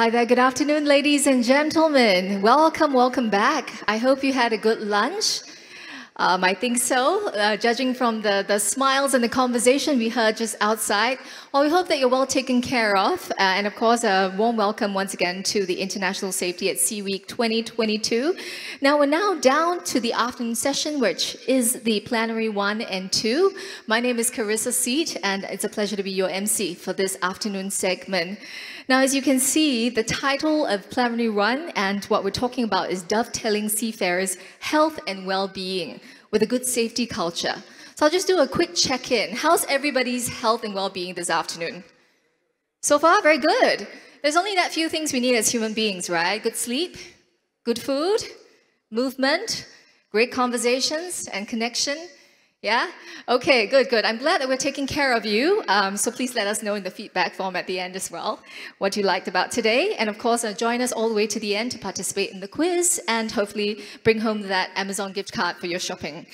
Hi there, good afternoon, ladies and gentlemen. Welcome, welcome back. I hope you had a good lunch. Um, I think so, uh, judging from the, the smiles and the conversation we heard just outside. Well, we hope that you're well taken care of. Uh, and of course, a warm welcome once again to the International Safety at Sea Week 2022. Now, we're now down to the afternoon session, which is the plenary one and two. My name is Carissa Seat, and it's a pleasure to be your MC for this afternoon segment. Now, as you can see, the title of Plenary Run and what we're talking about is dovetailing seafarers' health and well-being with a good safety culture. So I'll just do a quick check-in. How's everybody's health and well-being this afternoon? So far, very good. There's only that few things we need as human beings, right? Good sleep, good food, movement, great conversations and connection, yeah? Okay, good, good. I'm glad that we're taking care of you. Um, so please let us know in the feedback form at the end as well what you liked about today. And of course, uh, join us all the way to the end to participate in the quiz and hopefully bring home that Amazon gift card for your shopping.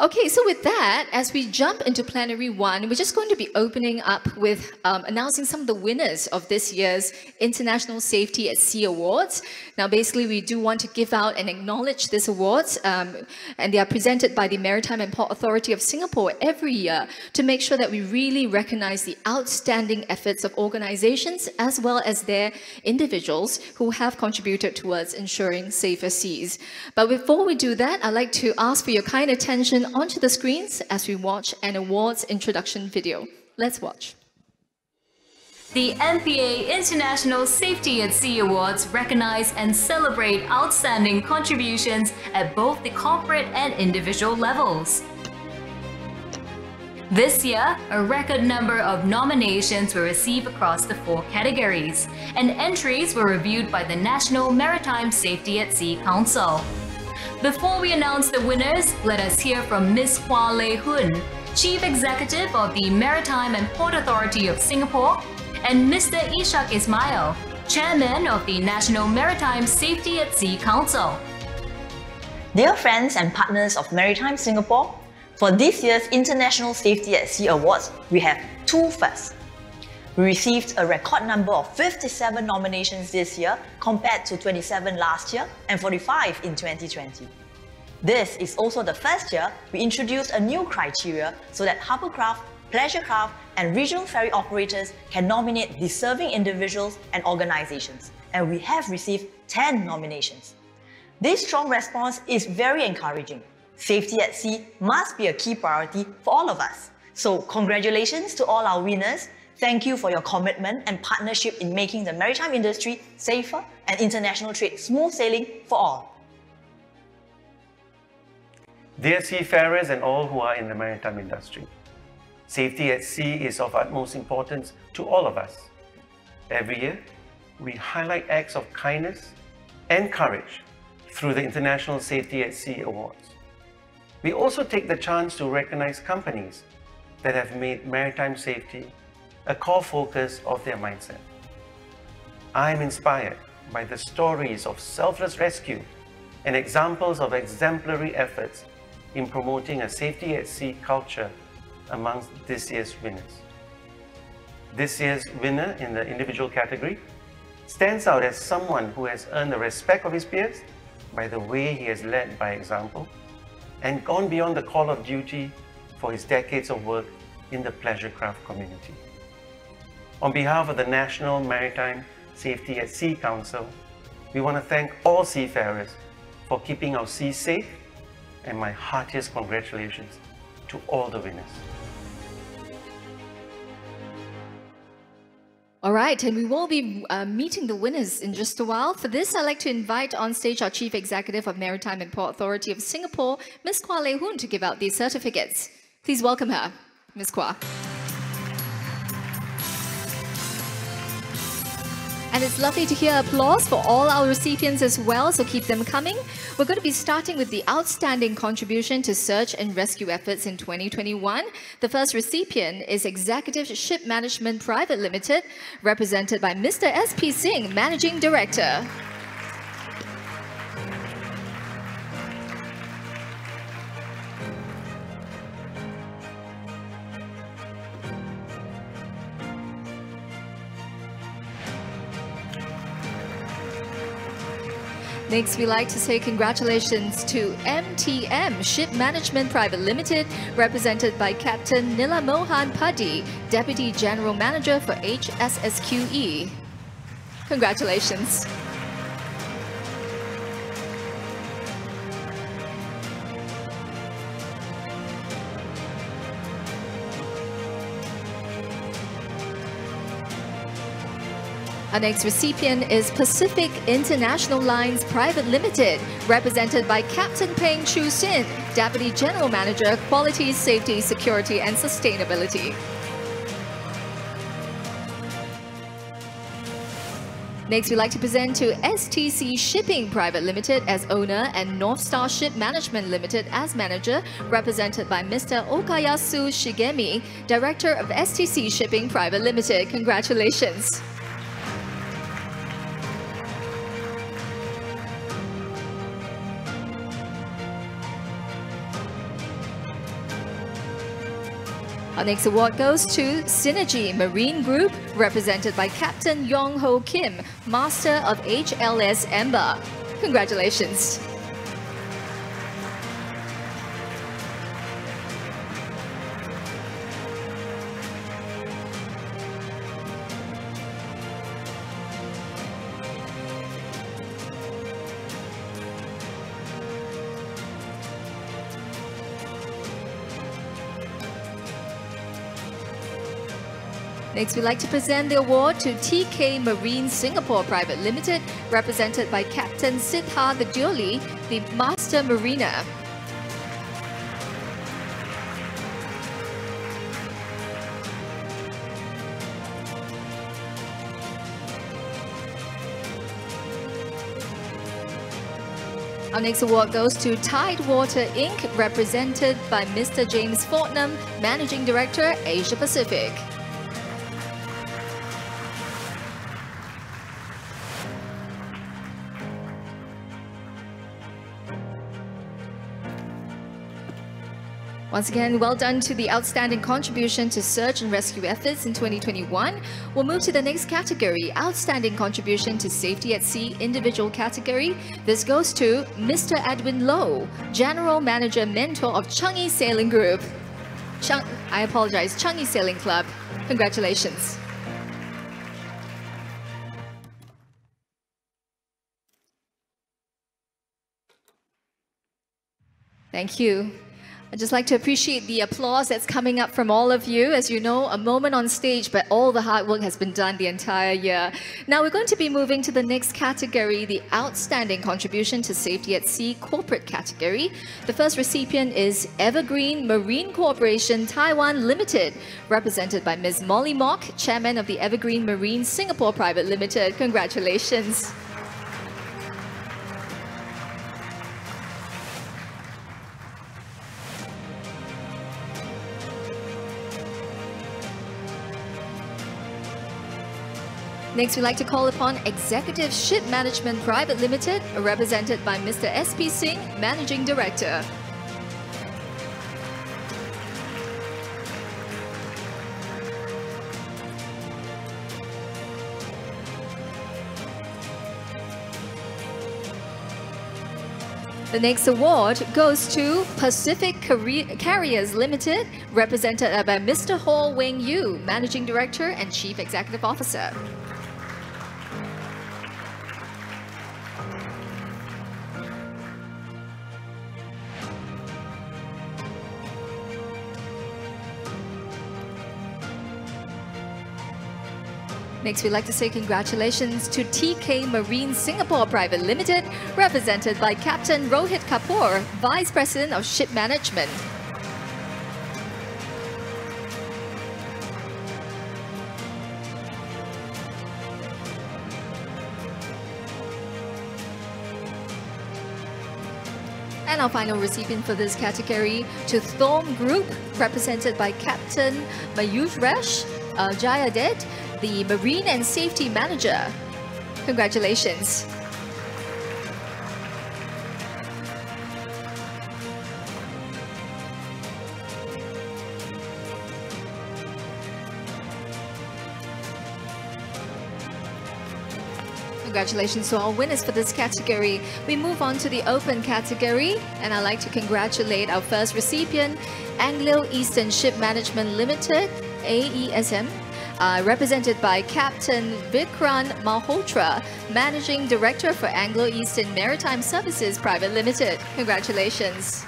Okay, so with that, as we jump into plenary one, we're just going to be opening up with um, announcing some of the winners of this year's International Safety at Sea Awards. Now, basically, we do want to give out and acknowledge these awards, um, and they are presented by the Maritime and Port Authority of Singapore every year to make sure that we really recognize the outstanding efforts of organizations as well as their individuals who have contributed towards ensuring safer seas. But before we do that, I'd like to ask for your kind attention onto the screens as we watch an awards introduction video. Let's watch. The MPA International Safety at Sea Awards recognize and celebrate outstanding contributions at both the corporate and individual levels. This year, a record number of nominations were received across the four categories, and entries were reviewed by the National Maritime Safety at Sea Council. Before we announce the winners, let us hear from Ms. Quah Ley Hoon, Chief Executive of the Maritime and Port Authority of Singapore, and Mr. Ishak Ismail, Chairman of the National Maritime Safety at Sea Council. Dear friends and partners of Maritime Singapore, for this year's International Safety at Sea Awards, we have two firsts. We received a record number of 57 nominations this year compared to 27 last year and 45 in 2020. This is also the first year we introduced a new criteria so that harbourcraft, pleasurecraft and regional ferry operators can nominate deserving individuals and organizations, and we have received 10 nominations. This strong response is very encouraging. Safety at sea must be a key priority for all of us. So congratulations to all our winners Thank you for your commitment and partnership in making the maritime industry safer and international trade smooth sailing for all. Dear seafarers and all who are in the maritime industry, safety at sea is of utmost importance to all of us. Every year, we highlight acts of kindness and courage through the International Safety at Sea Awards. We also take the chance to recognize companies that have made maritime safety a core focus of their mindset. I am inspired by the stories of selfless rescue and examples of exemplary efforts in promoting a safety at sea culture amongst this year's winners. This year's winner in the individual category stands out as someone who has earned the respect of his peers by the way he has led by example and gone beyond the call of duty for his decades of work in the pleasure craft community. On behalf of the National Maritime Safety at Sea Council, we want to thank all seafarers for keeping our seas safe and my heartiest congratulations to all the winners. All right, and we will be uh, meeting the winners in just a while. For this, I'd like to invite on stage our Chief Executive of Maritime and Port Authority of Singapore, Ms. Quah Ley Hoon, to give out these certificates. Please welcome her, Ms. Quah. And it's lovely to hear applause for all our recipients as well, so keep them coming. We're going to be starting with the outstanding contribution to search and rescue efforts in 2021. The first recipient is Executive Ship Management Private Limited, represented by Mr. S.P. Singh, Managing Director. Next, we'd like to say congratulations to MTM Ship Management Private Limited, represented by Captain Nila Mohan Padi, Deputy General Manager for HSSQE. Congratulations. Our next recipient is Pacific International Lines Private Limited, represented by Captain Peng Chu Sin, Deputy General Manager, Quality, Safety, Security and Sustainability. Next, we'd like to present to STC Shipping Private Limited as owner and North Star Ship Management Limited as manager, represented by Mr. Okayasu Shigemi, Director of STC Shipping Private Limited. Congratulations. Our next award goes to Synergy Marine Group, represented by Captain Yong Ho Kim, Master of HLS Ember. Congratulations. Next, we'd like to present the award to TK Marine Singapore Private Limited, represented by Captain Siddharth Dioli, the Master Mariner. Our next award goes to Tidewater Inc., represented by Mr. James Fortnum, Managing Director, Asia Pacific. Once again, well done to the outstanding contribution to search and rescue efforts in 2021. We'll move to the next category, outstanding contribution to safety at sea individual category. This goes to Mr. Edwin Lowe, General Manager Mentor of Changi Sailing Group. Chung I apologize, Changi Sailing Club. Congratulations. Thank you. I'd just like to appreciate the applause that's coming up from all of you. As you know, a moment on stage, but all the hard work has been done the entire year. Now we're going to be moving to the next category, the Outstanding Contribution to Safety at Sea Corporate category. The first recipient is Evergreen Marine Corporation Taiwan Limited, represented by Ms. Molly Mock, Chairman of the Evergreen Marine Singapore Private Limited. Congratulations. Next, we'd like to call upon Executive Ship Management Private Limited, represented by Mr. S.P. Singh, Managing Director. The next award goes to Pacific Carriers Limited, represented by Mr. Ho Wing Yu, Managing Director and Chief Executive Officer. Next, we'd like to say congratulations to TK Marine Singapore Private Limited, represented by Captain Rohit Kapoor, Vice President of Ship Management. And our final recipient for this category to Thome Group, represented by Captain Mayush Resh, uh, Jayadet, the Marine and Safety Manager. Congratulations. Congratulations to all winners for this category. We move on to the open category, and I'd like to congratulate our first recipient, Anglo Eastern Ship Management Limited, AESM, uh, represented by Captain Vikram Malhotra, Managing Director for Anglo Eastern Maritime Services Private Limited. Congratulations.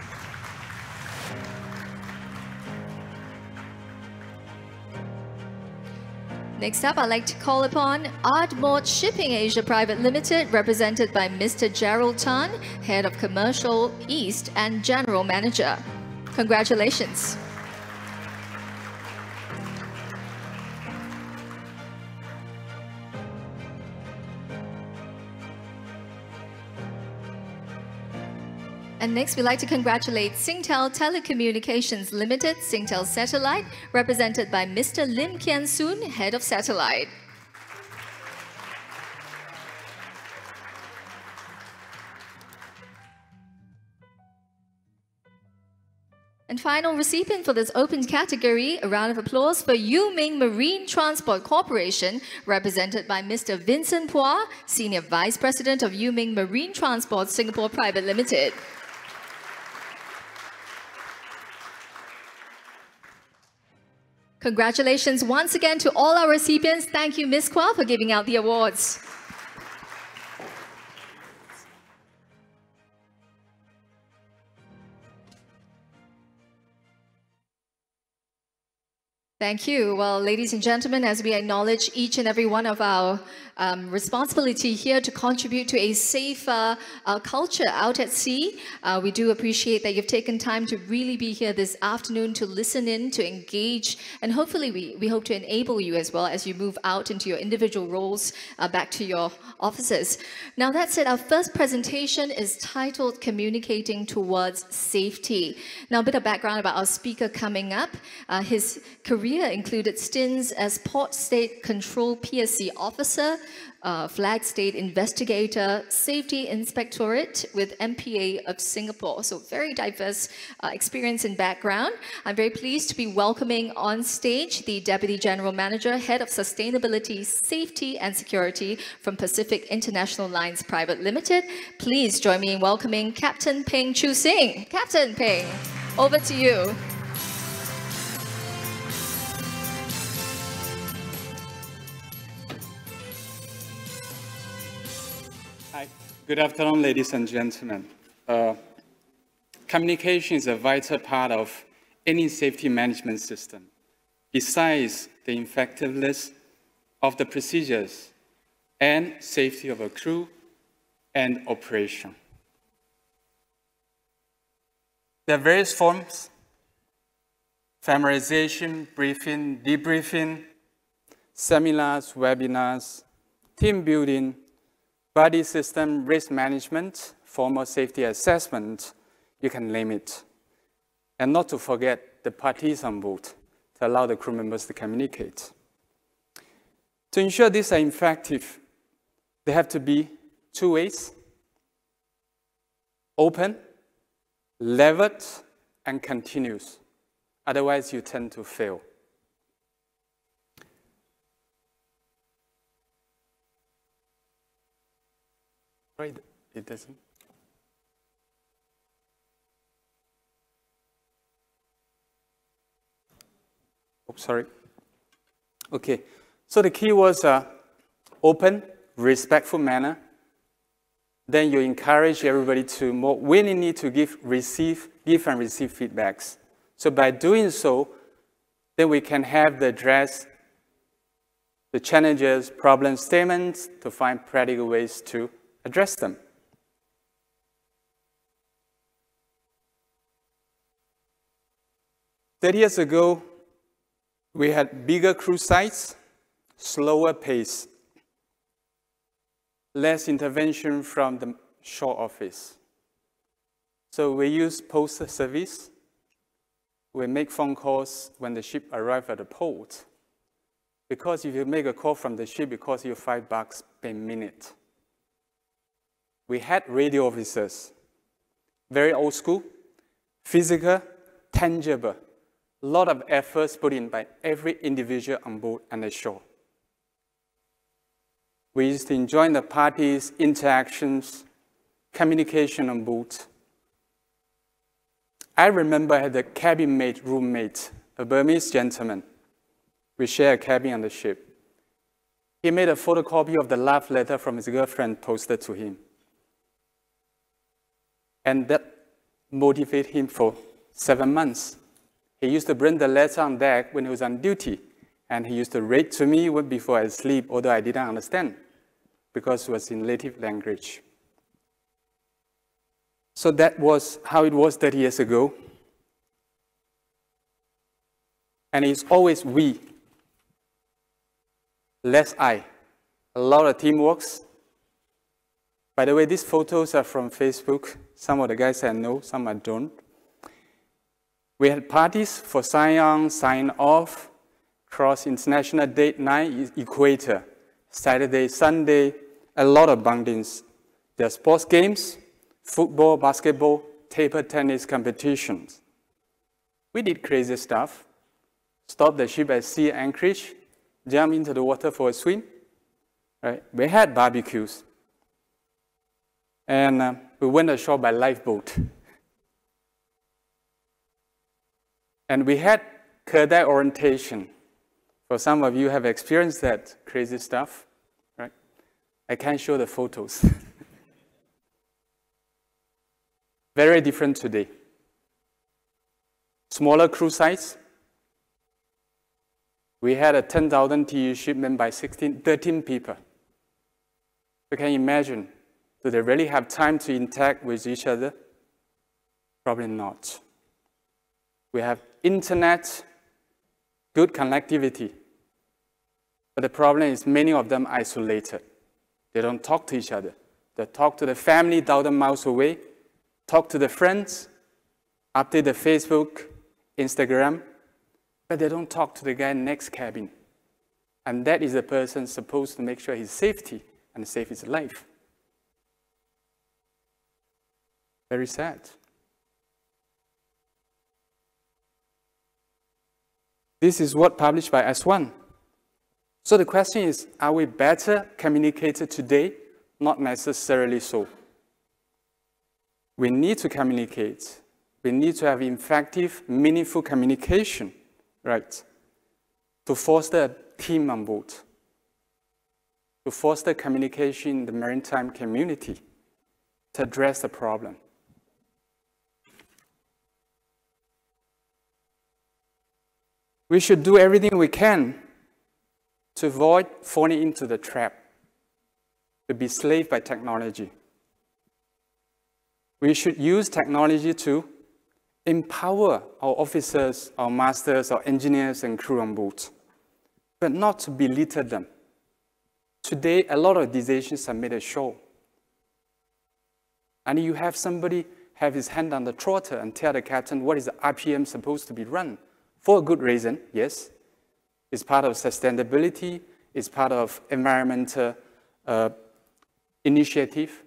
Next up, I'd like to call upon Ardmore Shipping Asia Private Limited, represented by Mr. Gerald Tan, Head of Commercial East and General Manager. Congratulations. And next, we'd like to congratulate Singtel Telecommunications Limited, Singtel Satellite, represented by Mr. Lim Kian Soon, Head of Satellite. And final recipient for this open category, a round of applause for Ming Marine Transport Corporation, represented by Mr. Vincent Pua, Senior Vice President of Ming Marine Transport Singapore Private Limited. Congratulations once again to all our recipients. Thank you, Ms. Quah, for giving out the awards. Thank you. Well, ladies and gentlemen, as we acknowledge each and every one of our um, responsibility here to contribute to a safer uh, culture out at sea. Uh, we do appreciate that you've taken time to really be here this afternoon to listen in, to engage, and hopefully we, we hope to enable you as well as you move out into your individual roles uh, back to your offices. Now that said, our first presentation is titled Communicating Towards Safety. Now a bit of background about our speaker coming up. Uh, his career included stints as Port State Control PSC officer, uh, Flag State Investigator, Safety Inspectorate with MPA of Singapore. So very diverse uh, experience and background. I'm very pleased to be welcoming on stage the Deputy General Manager, Head of Sustainability, Safety and Security from Pacific International Lines Private Limited. Please join me in welcoming Captain Peng Chu Sing. Captain Peng, over to you. Good afternoon, ladies and gentlemen. Uh, communication is a vital part of any safety management system, besides the effectiveness of the procedures and safety of a crew and operation. There are various forms, familiarization, briefing, debriefing, seminars, webinars, team building, Body system risk management, formal safety assessment, you can name it. And not to forget the parties on board to allow the crew members to communicate. To ensure these are effective, they have to be two ways, open, levered, and continuous. Otherwise, you tend to fail. It doesn't. Oh, sorry. Okay, so the key was uh, open, respectful manner. Then you encourage everybody to more willingly to give, receive, give and receive feedbacks. So by doing so, then we can have the address the challenges, problem statements to find practical ways to address them. Thirty years ago, we had bigger crew size, slower pace, less intervention from the shore office. So we use post service. We make phone calls when the ship arrives at the port. Because if you make a call from the ship, it costs you five bucks per minute we had radio officers, very old school, physical, tangible, a lot of efforts put in by every individual on board and ashore. We used to enjoy the parties, interactions, communication on board. I remember I had a cabin mate roommate, a Burmese gentleman. We shared a cabin on the ship. He made a photocopy of the love letter from his girlfriend posted to him. And that motivated him for seven months. He used to bring the letter on deck when he was on duty, and he used to read to me before I sleep, although I didn't understand, because it was in native language. So that was how it was 30 years ago. And it's always we, less I. A lot of teamwork. By the way, these photos are from Facebook. Some of the guys I know, some I don't. We had parties for sign on, sign off, cross international date night, equator, Saturday, Sunday, a lot of bondings. There are sports games, football, basketball, table tennis competitions. We did crazy stuff. Stop the ship at sea anchorage, jump into the water for a swim. Right? We had barbecues. And uh, we went ashore by lifeboat. And we had Kerdai orientation. For some of you have experienced that crazy stuff, right? I can't show the photos. Very different today. Smaller crew size. We had a 10,000 TEU shipment by 16, 13 people. You can imagine, do they really have time to interact with each other? Probably not. We have internet, good connectivity. But the problem is many of them isolated. They don't talk to each other. They talk to the family thousand miles away, talk to the friends, update the Facebook, Instagram, but they don't talk to the guy next cabin. And that is the person supposed to make sure his safety and save his life. Very sad. This is what published by S1. So the question is, are we better communicated today? Not necessarily so. We need to communicate. We need to have effective, meaningful communication, right? To foster a team on board, to foster communication in the maritime community, to address the problem. We should do everything we can to avoid falling into the trap, to be slave by technology. We should use technology to empower our officers, our masters, our engineers, and crew on board, but not to belittle them. Today, a lot of decisions are made ashore. And you have somebody have his hand on the throttle and tell the captain what is the RPM supposed to be run. For a good reason, yes. It's part of sustainability, it's part of environmental uh, initiative,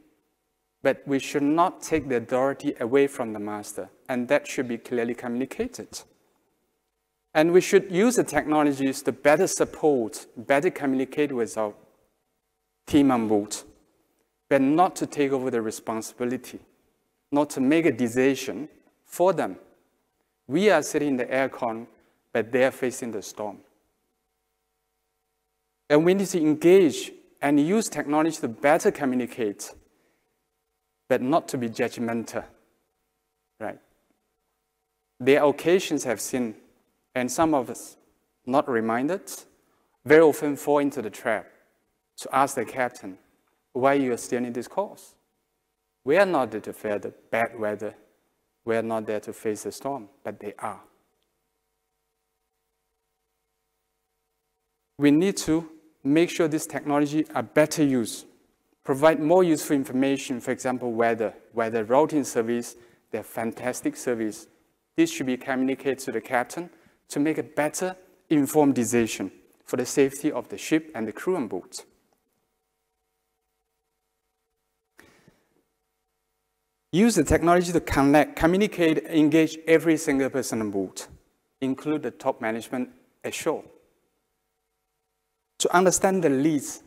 but we should not take the authority away from the master, and that should be clearly communicated. And we should use the technologies to better support, better communicate with our team on board, but not to take over the responsibility, not to make a decision for them. We are sitting in the aircon, but they are facing the storm. And we need to engage and use technology to better communicate but not to be judgmental, right? There are occasions I've seen, and some of us not reminded, very often fall into the trap to ask the captain, why you are steering this course? We are not there to fear the bad weather. We are not there to face the storm, but they are. We need to make sure this technology are better used provide more useful information, for example, weather, weather routing service, they're fantastic service. This should be communicated to the captain to make a better informed decision for the safety of the ship and the crew on board. Use the technology to connect, communicate, engage every single person on board, include the top management ashore. To understand the leads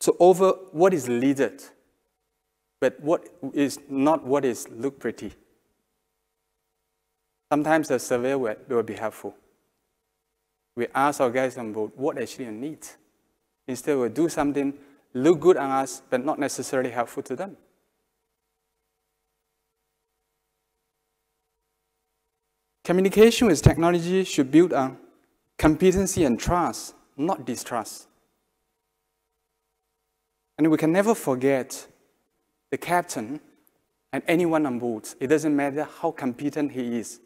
to over what is needed, but what is not what is look pretty. Sometimes a survey will, will be helpful. We ask our guys on board what actually you need. Instead, we do something look good on us, but not necessarily helpful to them. Communication with technology should build on competency and trust, not distrust. And we can never forget the captain and anyone on board. It doesn't matter how competent he is,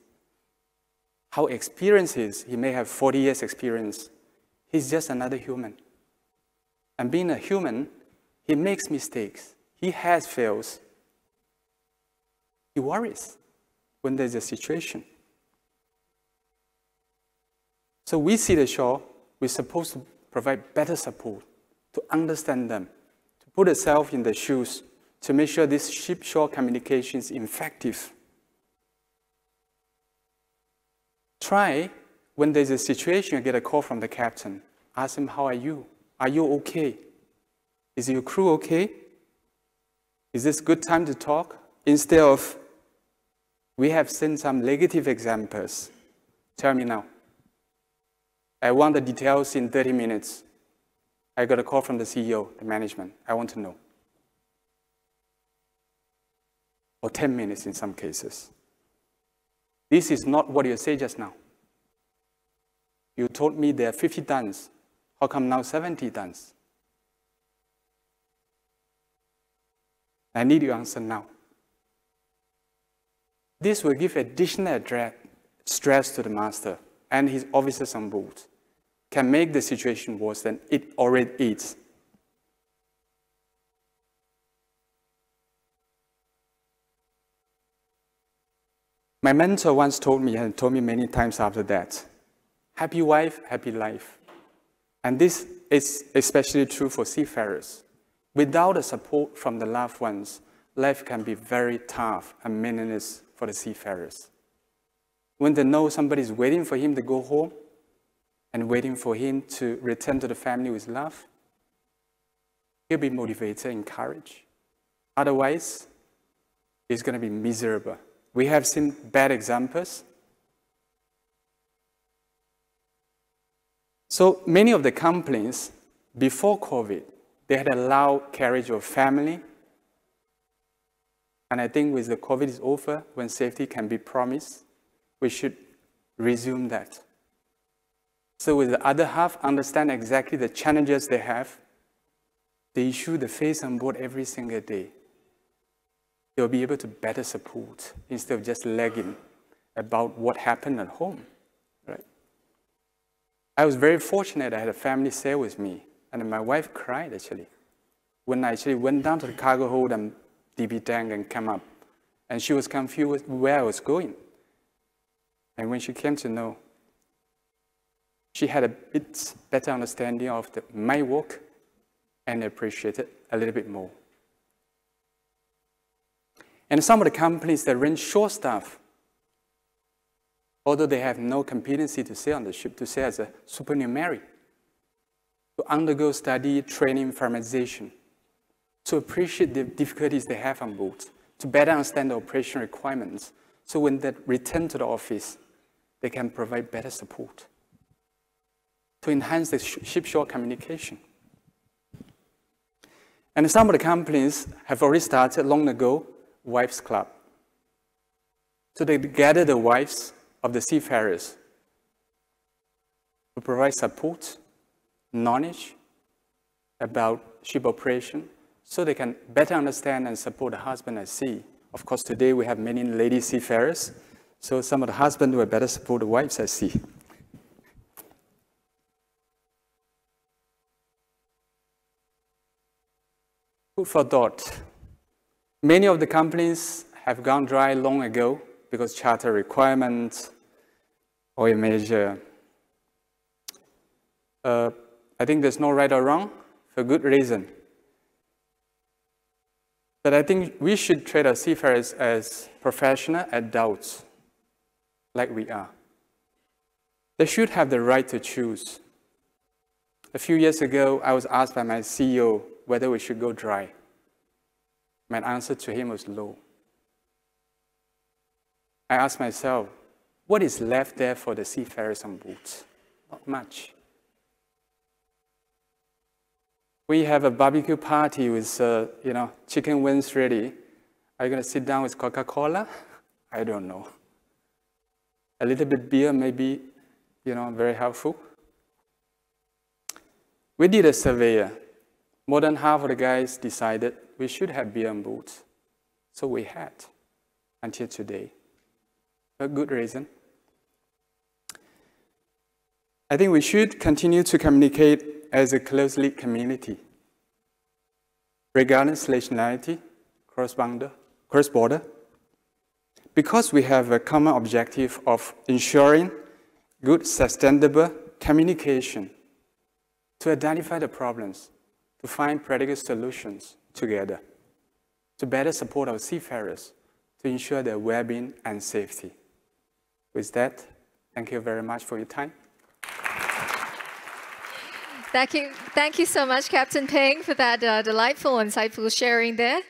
how experienced he is. He may have 40 years experience. He's just another human. And being a human, he makes mistakes. He has fails. He worries when there's a situation. So we see the shore, we're supposed to provide better support, to understand them, to put ourselves in their shoes, to make sure this ship-shore communication is effective. Try, when there's a situation, you get a call from the captain, ask him, how are you? Are you okay? Is your crew okay? Is this good time to talk? Instead of, we have seen some negative examples. Tell me now. I want the details in 30 minutes. I got a call from the CEO, the management. I want to know. Or 10 minutes in some cases. This is not what you say just now. You told me there are 50 tons. How come now 70 tons? I need your answer now. This will give additional stress to the master and his officers on board can make the situation worse than it already is. My mentor once told me, and told me many times after that, happy wife, happy life. And this is especially true for seafarers. Without the support from the loved ones, life can be very tough and meaningless for the seafarers. When they know somebody is waiting for him to go home and waiting for him to return to the family with love, he'll be motivated, encouraged. Otherwise, he's going to be miserable. We have seen bad examples. So many of the companies before COVID, they had allowed carriage of family. And I think with the COVID is over, when safety can be promised, we should resume that. So with the other half, understand exactly the challenges they have, the issue they face on board every single day. They'll be able to better support instead of just lagging about what happened at home, right? I was very fortunate I had a family sail with me, and my wife cried actually. When I actually went down to the cargo hold and DB tank and came up, and she was confused where I was going. And when she came to know, she had a bit better understanding of the, my work and appreciated a little bit more. And some of the companies that rent short staff, although they have no competency to say on the ship, to say as a supernumerary, to undergo study, training, formatization, to appreciate the difficulties they have on board, to better understand the operation requirements, so when they return to the office, they can provide better support to enhance the ship-shore communication. And some of the companies have already started long ago Wives Club. So they gather the wives of the seafarers to provide support, knowledge about ship operation, so they can better understand and support the husband at sea. Of course, today we have many lady seafarers, so some of the husbands will better support the wives at sea. Food for thought. Many of the companies have gone dry long ago because charter requirements, oil major. Uh, I think there's no right or wrong for good reason. But I think we should treat our seafarers as professional adults like we are. They should have the right to choose. A few years ago, I was asked by my CEO whether we should go dry. My answer to him was no. I asked myself, what is left there for the seafarers on boats? Not much. We have a barbecue party with, uh, you know, chicken wings ready. Are you going to sit down with Coca-Cola? I don't know. A little bit beer may be, you know, very helpful. We did a survey. More than half of the guys decided we should have beer on board. So we had until today. A good reason. I think we should continue to communicate as a closely community, regardless nationality, cross-border, cross-border, because we have a common objective of ensuring good, sustainable communication to identify the problems, to find practical solutions together, to better support our seafarers, to ensure their well-being and safety. With that, thank you very much for your time. Thank you, thank you so much, Captain Peng, for that uh, delightful, insightful sharing there.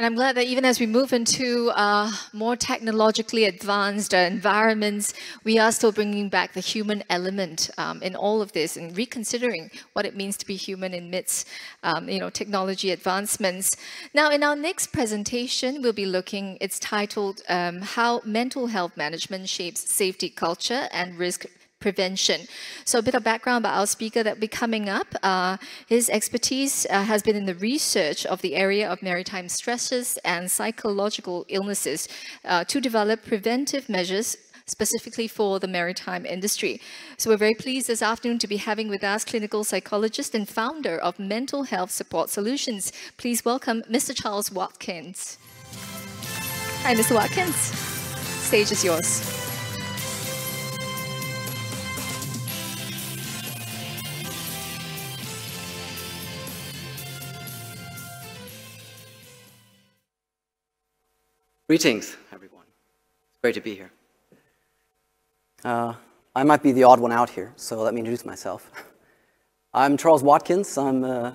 And I'm glad that even as we move into uh, more technologically advanced uh, environments, we are still bringing back the human element um, in all of this and reconsidering what it means to be human amidst um, you know, technology advancements. Now, in our next presentation, we'll be looking, it's titled um, How Mental Health Management Shapes Safety Culture and Risk prevention. So a bit of background about our speaker that will be coming up. Uh, his expertise uh, has been in the research of the area of maritime stresses and psychological illnesses uh, to develop preventive measures specifically for the maritime industry. So we're very pleased this afternoon to be having with us clinical psychologist and founder of Mental Health Support Solutions. Please welcome Mr. Charles Watkins. Hi, Mr. Watkins. Stage is yours. Greetings, everyone. It's great to be here. Uh, I might be the odd one out here, so let me introduce myself. I'm Charles Watkins. I'm uh,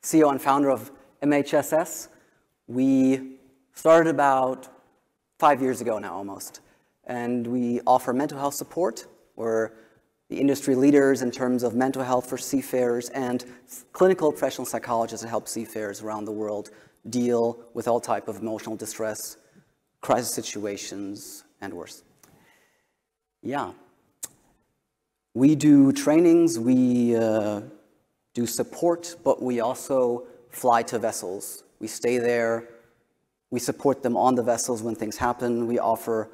CEO and founder of MHSS. We started about five years ago now, almost, and we offer mental health support. We're the industry leaders in terms of mental health for seafarers and clinical professional psychologists to help seafarers around the world deal with all type of emotional distress, crisis situations, and worse. Yeah. We do trainings, we uh, do support, but we also fly to vessels. We stay there, we support them on the vessels when things happen, we offer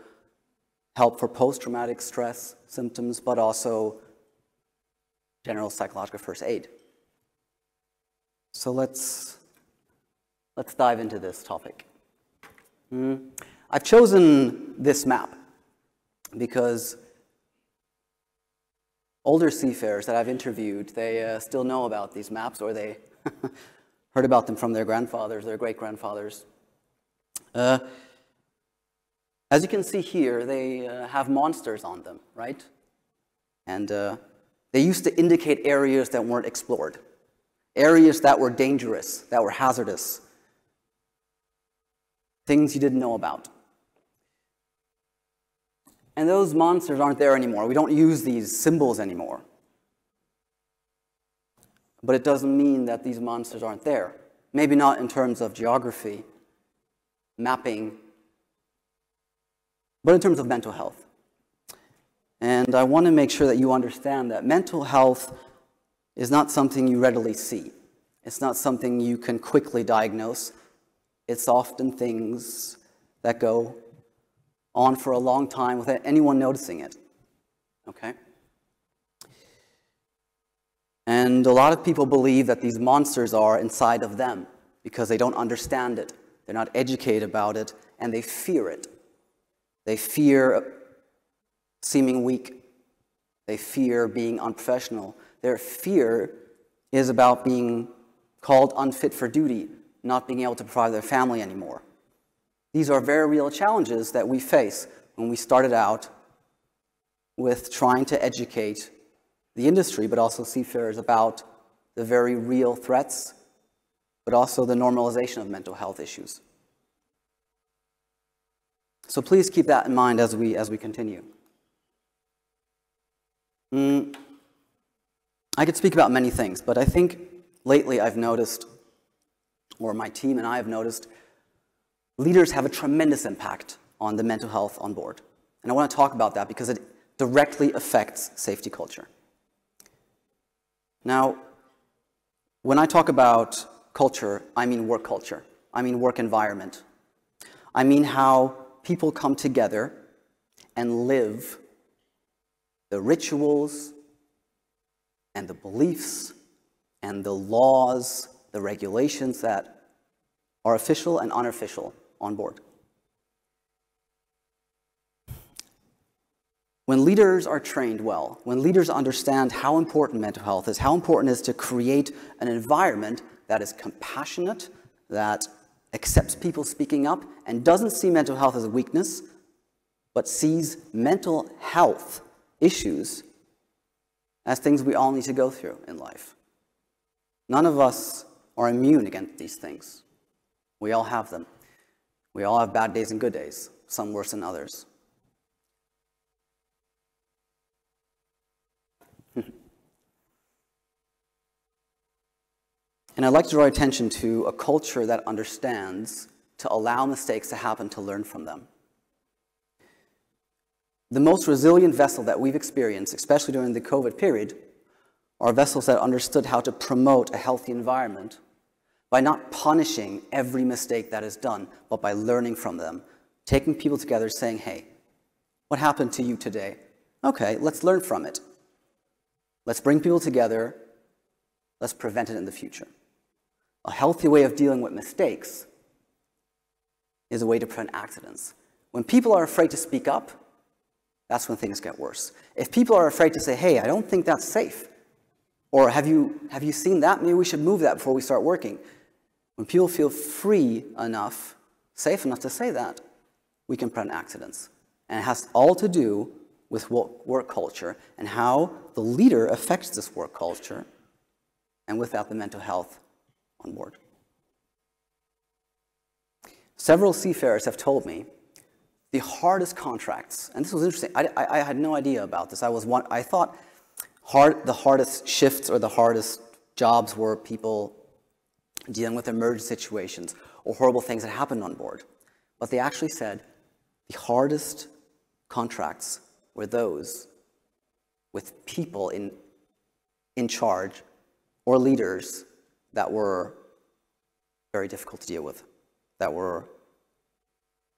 help for post-traumatic stress symptoms, but also general psychological first aid. So let's, let's dive into this topic. Mm. I've chosen this map because older seafarers that I've interviewed, they uh, still know about these maps or they heard about them from their grandfathers, their great-grandfathers. Uh, as you can see here, they uh, have monsters on them, right? And uh, they used to indicate areas that weren't explored, areas that were dangerous, that were hazardous, things you didn't know about. And those monsters aren't there anymore. We don't use these symbols anymore. But it doesn't mean that these monsters aren't there. Maybe not in terms of geography, mapping, but in terms of mental health. And I want to make sure that you understand that mental health is not something you readily see. It's not something you can quickly diagnose. It's often things that go on for a long time without anyone noticing it. Okay? And a lot of people believe that these monsters are inside of them because they don't understand it, they're not educated about it, and they fear it. They fear seeming weak, they fear being unprofessional. Their fear is about being called unfit for duty, not being able to provide their family anymore. These are very real challenges that we face when we started out with trying to educate the industry, but also seafarers about the very real threats, but also the normalization of mental health issues. So please keep that in mind as we, as we continue. Mm, I could speak about many things, but I think lately I've noticed, or my team and I have noticed, leaders have a tremendous impact on the mental health on board. And I want to talk about that because it directly affects safety culture. Now, when I talk about culture, I mean work culture. I mean work environment. I mean how people come together and live the rituals and the beliefs and the laws, the regulations that are official and unofficial on board. When leaders are trained well, when leaders understand how important mental health is, how important it is to create an environment that is compassionate, that accepts people speaking up, and doesn't see mental health as a weakness, but sees mental health issues as things we all need to go through in life. None of us are immune against these things. We all have them. We all have bad days and good days, some worse than others. and I'd like to draw attention to a culture that understands to allow mistakes to happen to learn from them. The most resilient vessel that we've experienced, especially during the COVID period, are vessels that understood how to promote a healthy environment by not punishing every mistake that is done, but by learning from them, taking people together saying, hey, what happened to you today? Okay, let's learn from it. Let's bring people together. Let's prevent it in the future. A healthy way of dealing with mistakes is a way to prevent accidents. When people are afraid to speak up, that's when things get worse. If people are afraid to say, hey, I don't think that's safe, or have you, have you seen that? Maybe we should move that before we start working. When people feel free enough, safe enough to say that, we can prevent accidents. And it has all to do with work culture and how the leader affects this work culture, and without the mental health on board. Several seafarers have told me the hardest contracts, and this was interesting, I, I, I had no idea about this. I, was one, I thought hard, the hardest shifts or the hardest jobs were people dealing with emergency situations or horrible things that happened on board. But they actually said the hardest contracts were those with people in, in charge or leaders that were very difficult to deal with, that were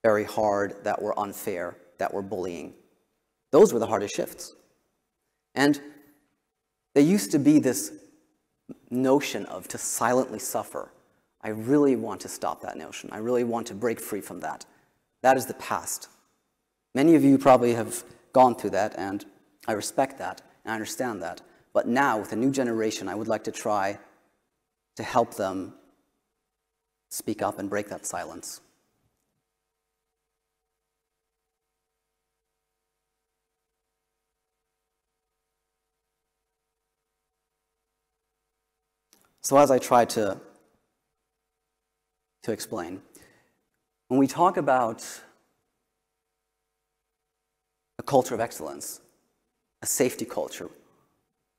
very hard, that were unfair, that were bullying. Those were the hardest shifts. And there used to be this notion of to silently suffer. I really want to stop that notion. I really want to break free from that. That is the past. Many of you probably have gone through that, and I respect that, and I understand that. But now, with a new generation, I would like to try to help them speak up and break that silence. So as I try to, to explain, when we talk about a culture of excellence, a safety culture,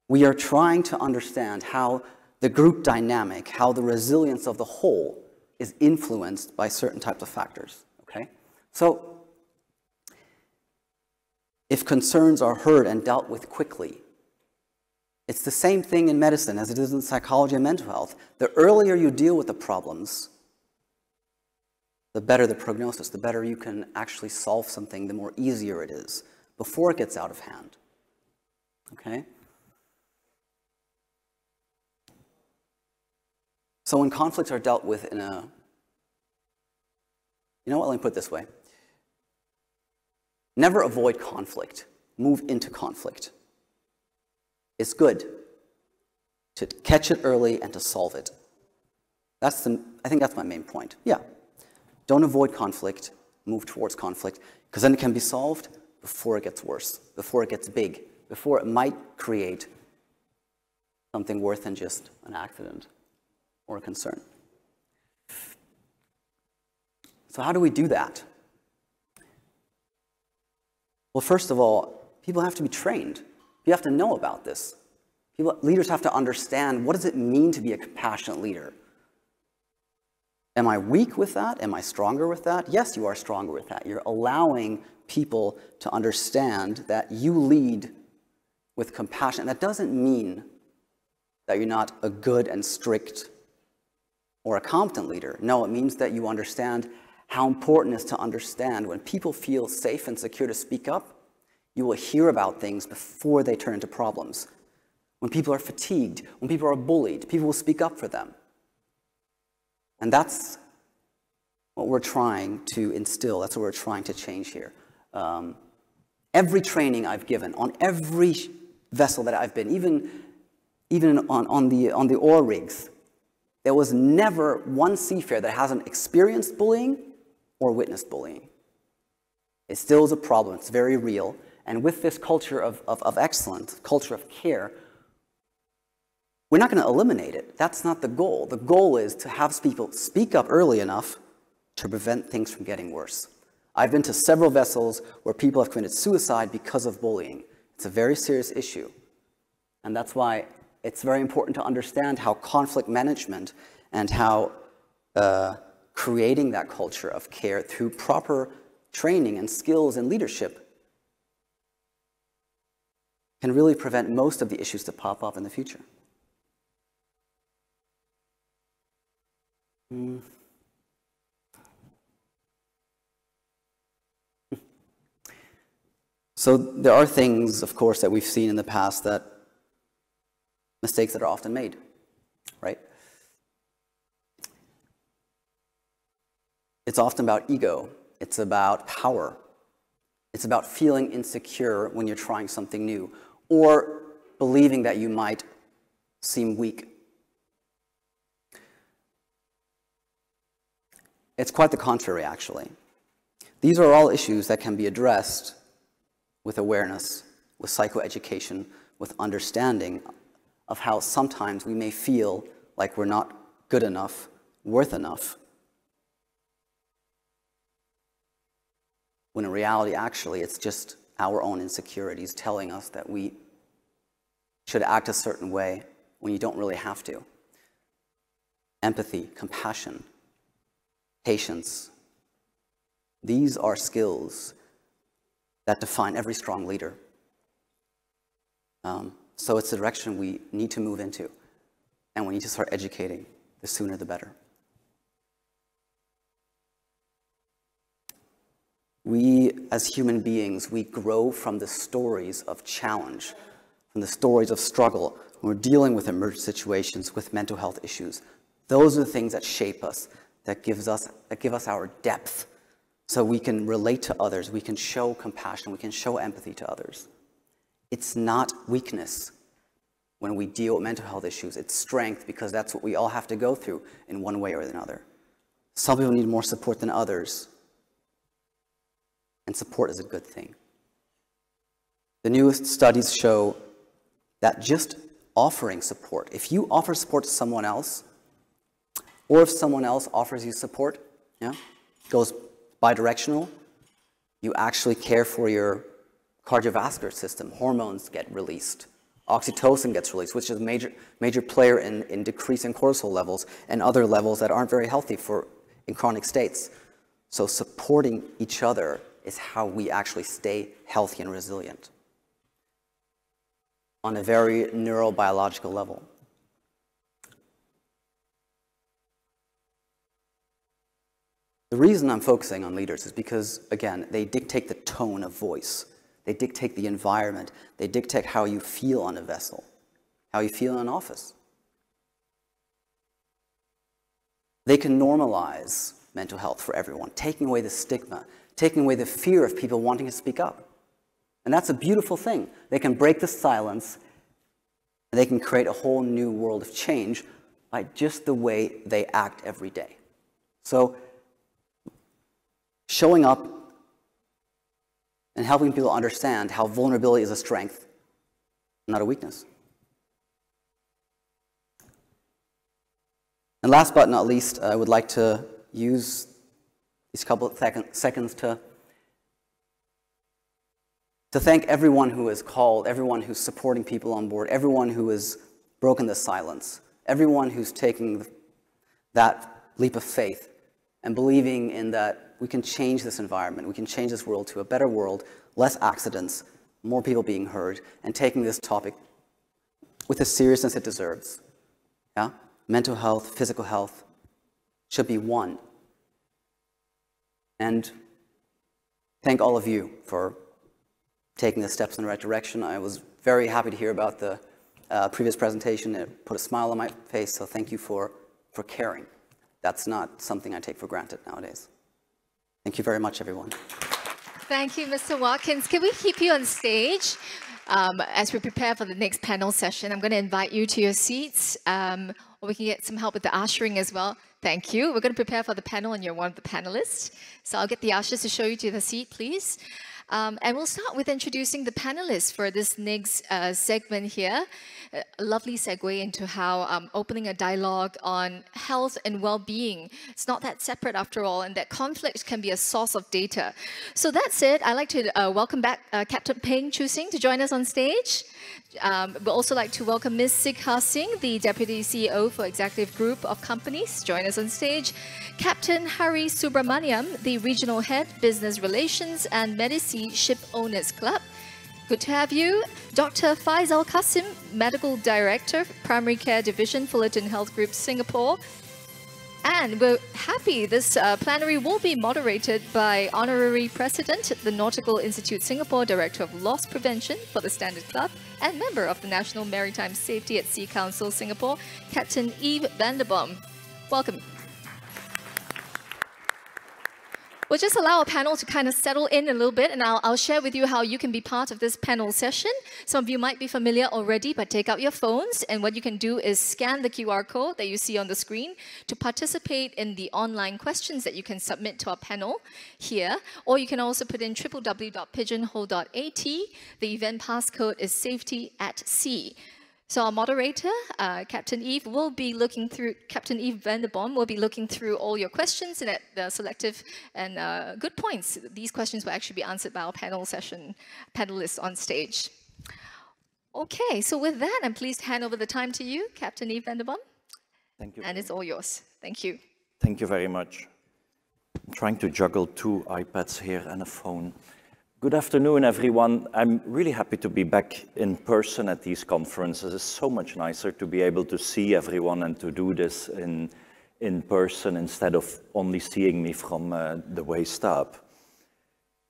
we are trying to understand how the group dynamic, how the resilience of the whole is influenced by certain types of factors, okay? So, if concerns are heard and dealt with quickly, it's the same thing in medicine as it is in psychology and mental health. The earlier you deal with the problems, the better the prognosis, the better you can actually solve something, the more easier it is before it gets out of hand. Okay? So when conflicts are dealt with in a, you know what, let me put it this way. Never avoid conflict, move into conflict. It's good to catch it early and to solve it. That's the, I think that's my main point. Yeah. Don't avoid conflict, move towards conflict, because then it can be solved before it gets worse, before it gets big, before it might create something worse than just an accident or a concern. So, how do we do that? Well, first of all, people have to be trained. You have to know about this. People, leaders have to understand what does it mean to be a compassionate leader? Am I weak with that? Am I stronger with that? Yes, you are stronger with that. You're allowing people to understand that you lead with compassion. That doesn't mean that you're not a good and strict or a competent leader. No, it means that you understand how important it is to understand when people feel safe and secure to speak up, you will hear about things before they turn into problems. When people are fatigued, when people are bullied, people will speak up for them. And that's what we're trying to instill, that's what we're trying to change here. Um, every training I've given on every vessel that I've been, even, even on, on, the, on the oil rigs, there was never one seafarer that hasn't experienced bullying or witnessed bullying. It still is a problem, it's very real. And with this culture of, of, of excellence, culture of care, we're not going to eliminate it. That's not the goal. The goal is to have people speak up early enough to prevent things from getting worse. I've been to several vessels where people have committed suicide because of bullying. It's a very serious issue. And that's why it's very important to understand how conflict management and how uh, creating that culture of care through proper training and skills and leadership can really prevent most of the issues to pop up in the future. Mm. So there are things, of course, that we've seen in the past that mistakes that are often made, right? It's often about ego. It's about power. It's about feeling insecure when you're trying something new or believing that you might seem weak. It's quite the contrary, actually. These are all issues that can be addressed with awareness, with psychoeducation, with understanding of how sometimes we may feel like we're not good enough, worth enough. When in reality, actually, it's just our own insecurities telling us that we should act a certain way when you don't really have to. Empathy, compassion, patience. These are skills that define every strong leader. Um, so it's the direction we need to move into, and we need to start educating. The sooner, the better. We, as human beings, we grow from the stories of challenge, from the stories of struggle, when we're dealing with emergent situations, with mental health issues. Those are the things that shape us, that, gives us, that give us our depth, so we can relate to others, we can show compassion, we can show empathy to others. It's not weakness when we deal with mental health issues, it's strength because that's what we all have to go through in one way or another. Some people need more support than others, and support is a good thing. The newest studies show that just offering support, if you offer support to someone else, or if someone else offers you support, yeah, goes bidirectional, you actually care for your cardiovascular system. Hormones get released. Oxytocin gets released, which is a major, major player in, in decreasing cortisol levels and other levels that aren't very healthy for, in chronic states. So supporting each other is how we actually stay healthy and resilient on a very neurobiological level. The reason I'm focusing on leaders is because, again, they dictate the tone of voice. They dictate the environment. They dictate how you feel on a vessel, how you feel in an office. They can normalize mental health for everyone, taking away the stigma, taking away the fear of people wanting to speak up. And that's a beautiful thing. They can break the silence and they can create a whole new world of change by just the way they act every day. So showing up and helping people understand how vulnerability is a strength, not a weakness. And last but not least, I would like to use these couple of seconds to, to thank everyone who has called, everyone who's supporting people on board, everyone who has broken the silence, everyone who's taking that leap of faith and believing in that we can change this environment, we can change this world to a better world, less accidents, more people being heard, and taking this topic with the seriousness it deserves. Yeah? Mental health, physical health should be one. And thank all of you for taking the steps in the right direction. I was very happy to hear about the uh, previous presentation. It put a smile on my face, so thank you for, for caring. That's not something I take for granted nowadays. Thank you very much, everyone. Thank you, Mr. Watkins. Can we keep you on stage? Um, as we prepare for the next panel session, I'm going to invite you to your seats, um, or we can get some help with the ushering as well. Thank you. We're going to prepare for the panel, and you're one of the panelists. So I'll get the ushers to show you to the seat, please. Um, and we'll start with introducing the panelists for this next uh, segment here. A lovely segue into how um, opening a dialogue on health and well-being, it's not that separate after all, and that conflict can be a source of data. So that said, I'd like to uh, welcome back uh, Captain Peng Chu Sing to join us on stage. Um, we'd also like to welcome Ms. Sikha Singh, the Deputy CEO for Executive Group of Companies, join us on stage. Captain Hari Subramaniam, the Regional Head, Business Relations and Medisea Ship Owners Club. Good to have you. Dr. Faisal Kasim, Medical Director, Primary Care Division, Fullerton Health Group, Singapore. And we're happy this uh, plenary will be moderated by Honorary President, the Nautical Institute Singapore, Director of Loss Prevention for the Standard Club, and member of the National Maritime Safety at Sea Council Singapore, Captain Yves Vandenborn. Welcome. We'll just allow our panel to kind of settle in a little bit, and I'll, I'll, share with you how you can be part of this panel session. Some of you might be familiar already, but take out your phones, and what you can do is scan the QR code that you see on the screen to participate in the online questions that you can submit to our panel here, or you can also put in www.pigeonhole.at. The event passcode is safety at sea. So our moderator, uh, Captain Yves, will be looking through, Captain Yves Vandenborn will be looking through all your questions and at the selective and uh, good points. These questions will actually be answered by our panel session panelists on stage. Okay, so with that, I'm pleased to hand over the time to you, Captain Yves Vandenborn. Thank you. And it's all yours. Thank you. Thank you very much. I'm trying to juggle two iPads here and a phone. Good afternoon, everyone. I'm really happy to be back in person at these conferences. It's so much nicer to be able to see everyone and to do this in, in person instead of only seeing me from uh, the waist up.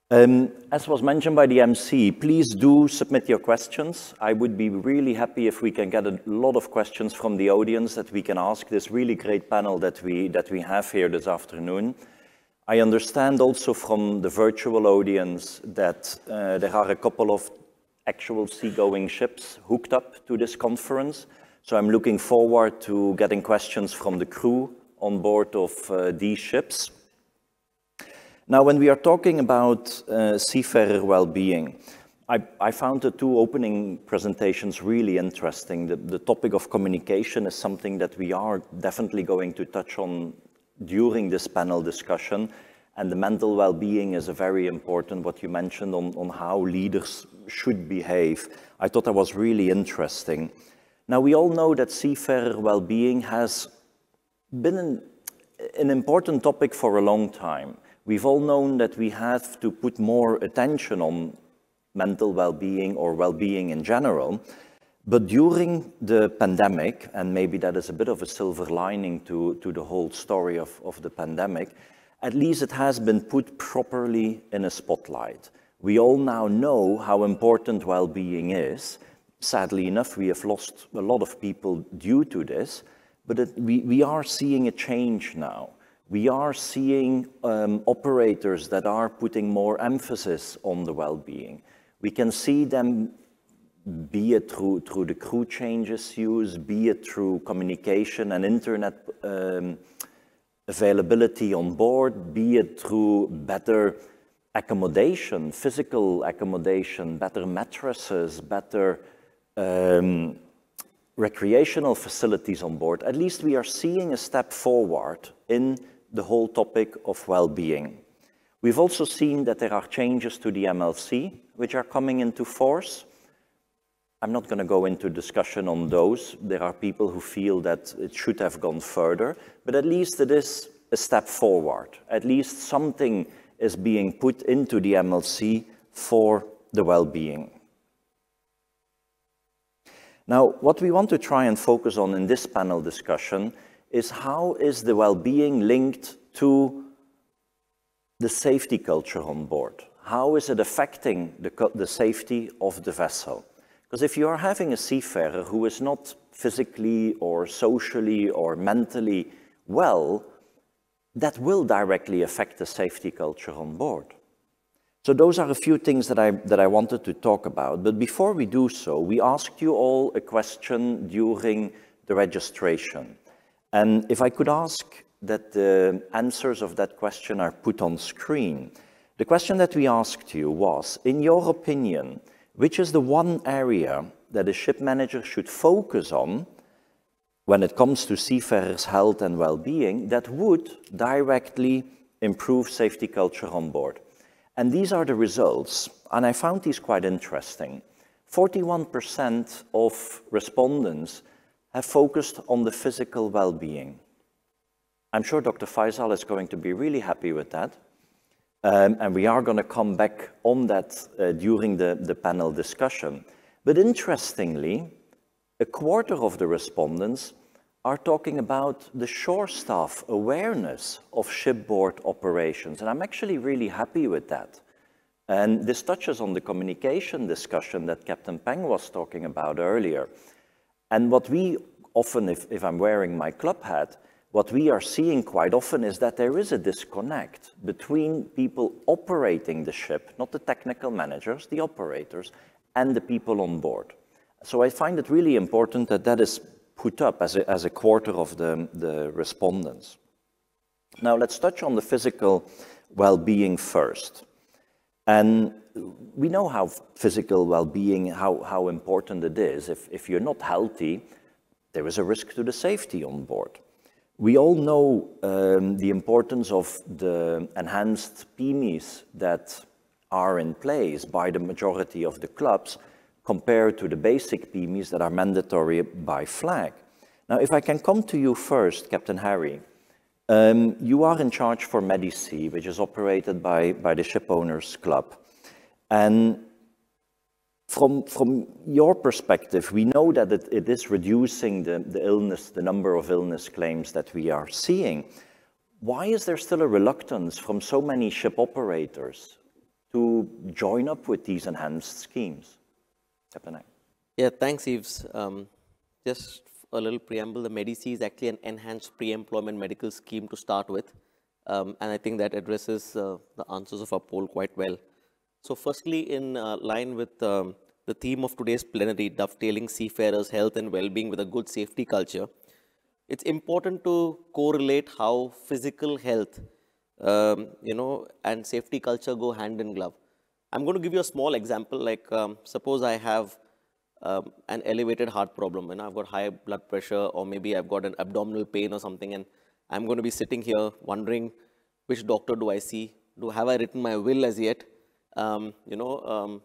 Um, as was mentioned by the MC, please do submit your questions. I would be really happy if we can get a lot of questions from the audience that we can ask this really great panel that we, that we have here this afternoon. I understand also from the virtual audience that uh, there are a couple of actual seagoing ships hooked up to this conference. So I'm looking forward to getting questions from the crew on board of uh, these ships. Now, when we are talking about uh, seafarer well-being, I, I, found the two opening presentations really interesting. The, the topic of communication is something that we are definitely going to touch on during this panel discussion. And the mental well-being is a very important, what you mentioned on, on how leaders should behave. I thought that was really interesting. Now, we all know that seafarer well-being has been an, an important topic for a long time. We've all known that we have to put more attention on mental well-being or well-being in general. But during the pandemic, and maybe that is a bit of a silver lining to, to the whole story of, of the pandemic, at least it has been put properly in a spotlight. We all now know how important well-being is. Sadly enough, we have lost a lot of people due to this, but it, we, we are seeing a change now. We are seeing um, operators that are putting more emphasis on the well-being. We can see them be it through, through the crew changes used, be it through communication and internet um, availability on board, be it through better accommodation, physical accommodation, better mattresses, better um, recreational facilities on board, at least we are seeing a step forward in the whole topic of well-being. We've also seen that there are changes to the MLC, which are coming into force. I'm not going to go into discussion on those. There are people who feel that it should have gone further, but at least it is a step forward. At least something is being put into the MLC for the well-being. Now, what we want to try and focus on in this panel discussion is how is the well-being linked to the safety culture on board? How is it affecting the, the safety of the vessel? Because if you are having a seafarer who is not physically or socially or mentally well, that will directly affect the safety culture on board. So those are a few things that I, that I wanted to talk about. But before we do so, we asked you all a question during the registration. And if I could ask that the answers of that question are put on screen. The question that we asked you was, in your opinion, which is the one area that a ship manager should focus on when it comes to seafarers' health and well-being that would directly improve safety culture on board? And these are the results, and I found these quite interesting. 41% of respondents have focused on the physical well-being. I'm sure Dr. Faisal is going to be really happy with that. Um, and we are going to come back on that uh, during the, the panel discussion. But interestingly, a quarter of the respondents are talking about the shore staff awareness of shipboard operations. And I'm actually really happy with that. And this touches on the communication discussion that Captain Peng was talking about earlier. And what we often, if, if I'm wearing my club hat, what we are seeing quite often is that there is a disconnect between people operating the ship, not the technical managers, the operators, and the people on board. So I find it really important that that is put up as a, as a quarter of the, the respondents. Now let's touch on the physical well-being first. And we know how physical well-being, how, how important it is. If, if you're not healthy, there is a risk to the safety on board. We all know um, the importance of the enhanced PMEs that are in place by the majority of the clubs compared to the basic PMEs that are mandatory by flag. Now, if I can come to you first, Captain Hari, um, you are in charge for Medisea, which is operated by, by the Ship Owners Club. And from, from your perspective, we know that it, it is reducing the, the illness, the number of illness claims that we are seeing. Why is there still a reluctance from so many ship operators to join up with these enhanced schemes? Yeah, thanks, Yves. Um, just a little preamble, the Medisea is actually an enhanced pre-employment medical scheme to start with. Um, and I think that addresses uh, the answers of our poll quite well. So firstly, in uh, line with um, the theme of today's plenary, dovetailing seafarers' health and well-being with a good safety culture, it's important to correlate how physical health, um, you know, and safety culture go hand in glove. I'm going to give you a small example, like um, suppose I have um, an elevated heart problem and I've got high blood pressure or maybe I've got an abdominal pain or something and I'm going to be sitting here wondering which doctor do I see? Do have I written my will as yet? Um, you know, um,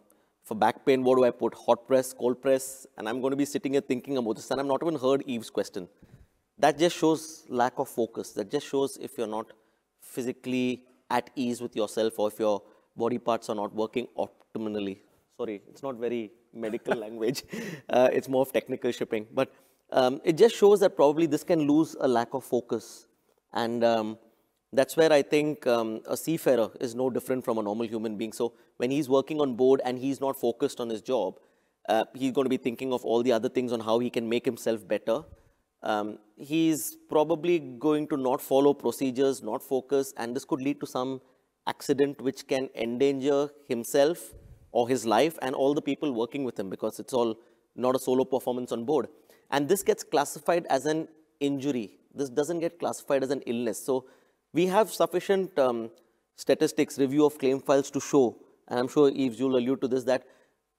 for back pain, what do I put? Hot press, cold press? And I'm going to be sitting here thinking about this and I've not even heard Yves's question. That just shows lack of focus. That just shows if you're not physically at ease with yourself or if your body parts are not working optimally. Sorry, it's not very medical language. Uh, it's more of technical shipping. But um, it just shows that probably this can lose a lack of focus. And um, that's where I think um, a seafarer is no different from a normal human being. So when he's working on board and he's not focused on his job, uh, he's going to be thinking of all the other things on how he can make himself better. Um, he's probably going to not follow procedures, not focus, and this could lead to some accident which can endanger himself or his life and all the people working with him because it's all not a solo performance on board. And this gets classified as an injury. This doesn't get classified as an illness. So we have sufficient um, statistics, review of claim files to show, and I'm sure Yves, you'll allude to this, that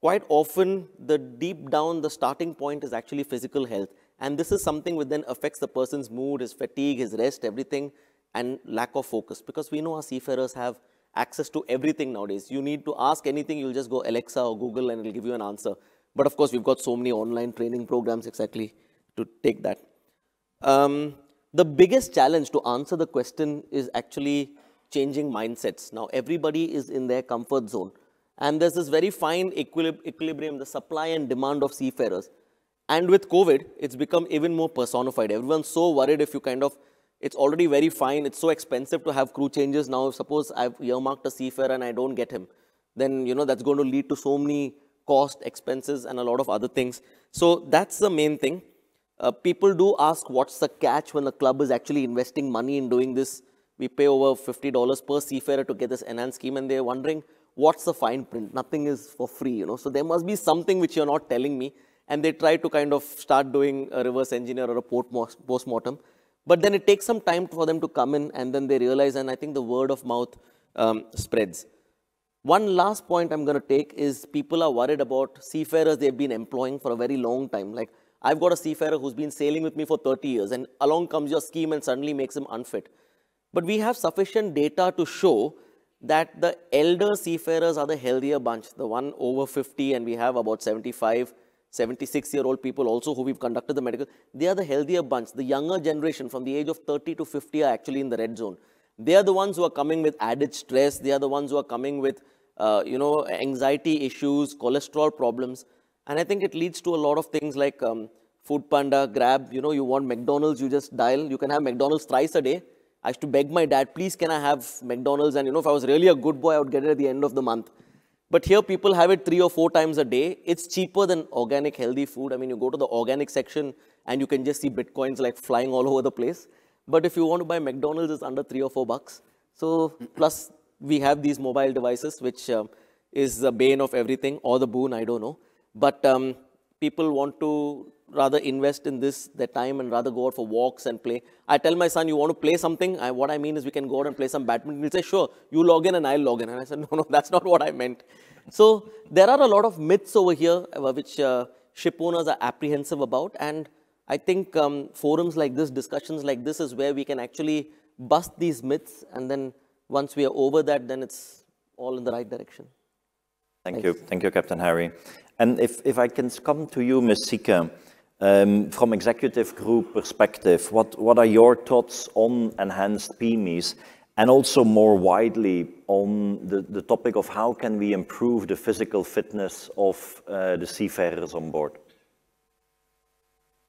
quite often the deep down, the starting point is actually physical health. And this is something which then affects the person's mood, his fatigue, his rest, everything, and lack of focus. Because we know our seafarers have access to everything nowadays. You need to ask anything, you'll just go Alexa or Google and it'll give you an answer. But of course, we've got so many online training programs exactly to take that. Um, the biggest challenge to answer the question is actually changing mindsets. Now, everybody is in their comfort zone. And there's this very fine equilib equilibrium, the supply and demand of seafarers. And with COVID, it's become even more personified. Everyone's so worried if you kind of, it's already very fine, it's so expensive to have crew changes. Now, suppose I've earmarked a seafarer and I don't get him, then, you know, that's going to lead to so many cost, expenses, and a lot of other things. So that's the main thing. Uh, people do ask what's the catch when the club is actually investing money in doing this. We pay over $50 per seafarer to get this enhanced scheme, and they're wondering what's the fine print? Nothing is for free, you know. So there must be something which you're not telling me. And they try to kind of start doing a reverse engineer or a post-mortem. But then it takes some time for them to come in and then they realize, and I think the word of mouth um, spreads. One last point I'm going to take is people are worried about seafarers they've been employing for a very long time. Like I've got a seafarer who's been sailing with me for 30 years and along comes your scheme and suddenly makes him unfit. But we have sufficient data to show that the elder seafarers are the healthier bunch, the one over 50 and we have about 75, 76 year old people also who we've conducted the medical, they are the healthier bunch. The younger generation from the age of 30 to 50 are actually in the red zone. They are the ones who are coming with added stress. They are the ones who are coming with, uh, you know, anxiety issues, cholesterol problems. And I think it leads to a lot of things like um, Food Panda, Grab, you know, you want McDonald's, you just dial, you can have McDonald's thrice a day I used to beg my dad, please can I have McDonald's? And you know, if I was really a good boy, I would get it at the end of the month. But here people have it three or four times a day. It's cheaper than organic healthy food. I mean, you go to the organic section and you can just see Bitcoins like flying all over the place. But if you want to buy McDonald's, it's under three or four bucks. So plus we have these mobile devices, which um, is the bane of everything or the boon, I don't know. But um, people want to rather invest in this, their time, and rather go out for walks and play. I tell my son, you want to play something? I, what I mean is we can go out and play some badminton. He'll say, sure, you log in and I'll log in. And I said, no, no, that's not what I meant. So there are a lot of myths over here uh, which uh, ship owners are apprehensive about. And I think um, forums like this, discussions like this is where we can actually bust these myths. And then once we are over that, then it's all in the right direction. Thank Thanks. you. Thank you, Captain Hari. And if, if I can come to you, Ms. Sika, um, from executive group perspective, what, what are your thoughts on enhanced PMEs and also more widely on the, the topic of how can we improve the physical fitness of uh, the seafarers on board?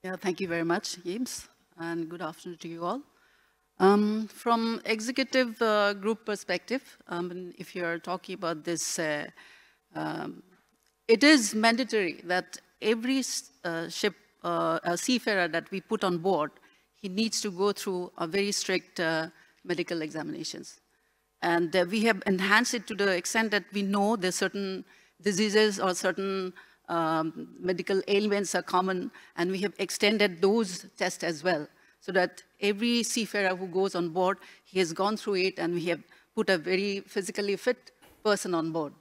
Yeah, thank you very much, James, and good afternoon to you all. Um, from executive uh, group perspective, um, if you're talking about this, uh, um, it is mandatory that every uh, ship uh, seafarer that we put on board, he needs to go through a very strict uh, medical examinations. And uh, we have enhanced it to the extent that we know there's certain diseases or certain um, medical ailments are common, and we have extended those tests as well, so that every seafarer who goes on board, he has gone through it, and we have put a very physically fit person on board.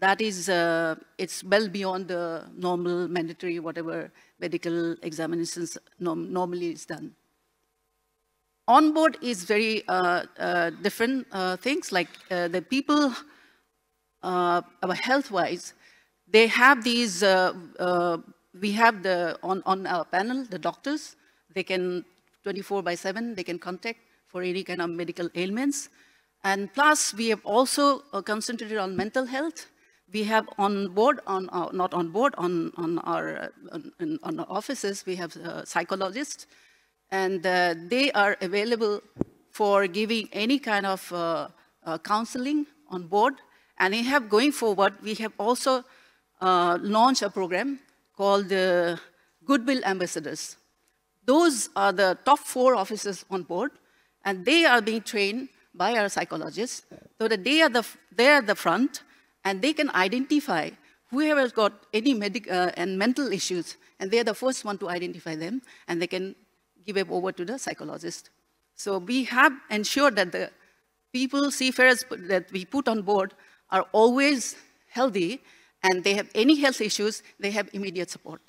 That is, uh, it's well beyond the normal mandatory, whatever medical examinations norm normally is done. Onboard is very uh, uh, different uh, things, like uh, the people, uh, health-wise, they have these, we have the, on, on our panel, the doctors, they can 24 by 7, they can contact for any kind of medical ailments. And plus, we have also concentrated on mental health we have on board, on our, not on board, on, on, our, on, on our offices, we have uh, psychologists, and uh, they are available for giving any kind of uh, uh counseling on board. And we have, going forward, we have also uh, launched a program called the Goodwill Ambassadors. Those are the top four officers on board, and they are being trained by our psychologists, so that they are the, they are the front, and they can identify whoever has got any medical uh, and mental issues, and they're the first one to identify them, and they can give it over to the psychologist. So we have ensured that the people, seafarers that we put on board are always healthy, and they have any health issues, they have immediate support.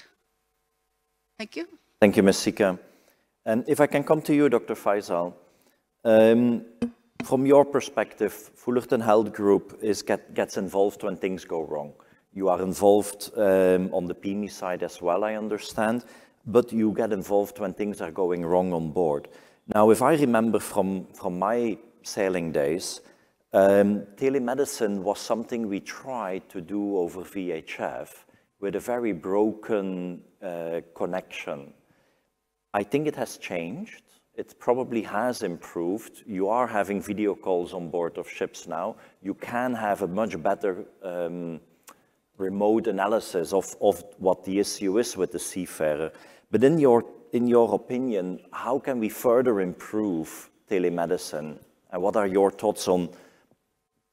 Thank you. Thank you, Ms. Sika. And if I can come to you, Dr. Faisal, um, from your perspective, Fullerton Health Group is get, gets involved when things go wrong. You are involved um, on the PME side as well, I understand, but you get involved when things are going wrong on board. Now, if I remember from, from my sailing days, um, telemedicine was something we tried to do over VHF with a very broken uh, connection. I think it has changed. It probably has improved. You are having video calls on board of ships now. You can have a much better um, remote analysis of, of what the issue is with the seafarer. But in your, in your opinion, how can we further improve telemedicine? And what are your thoughts on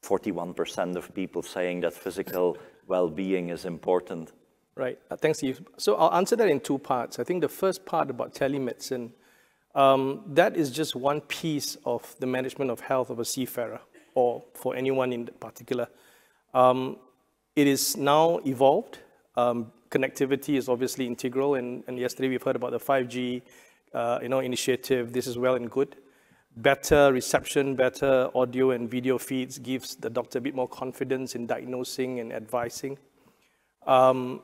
41% of people saying that physical well-being is important? Right, uh, thanks Steve. So I'll answer that in two parts. I think the first part about telemedicine, um, that is just one piece of the management of health of a seafarer or for anyone in particular. Um, it is now evolved. Um, connectivity is obviously integral, and, and, yesterday we've heard about the 5G uh, you know, initiative. This is well and good better reception, better audio and video feeds gives the doctor a bit more confidence in diagnosing and advising. Um,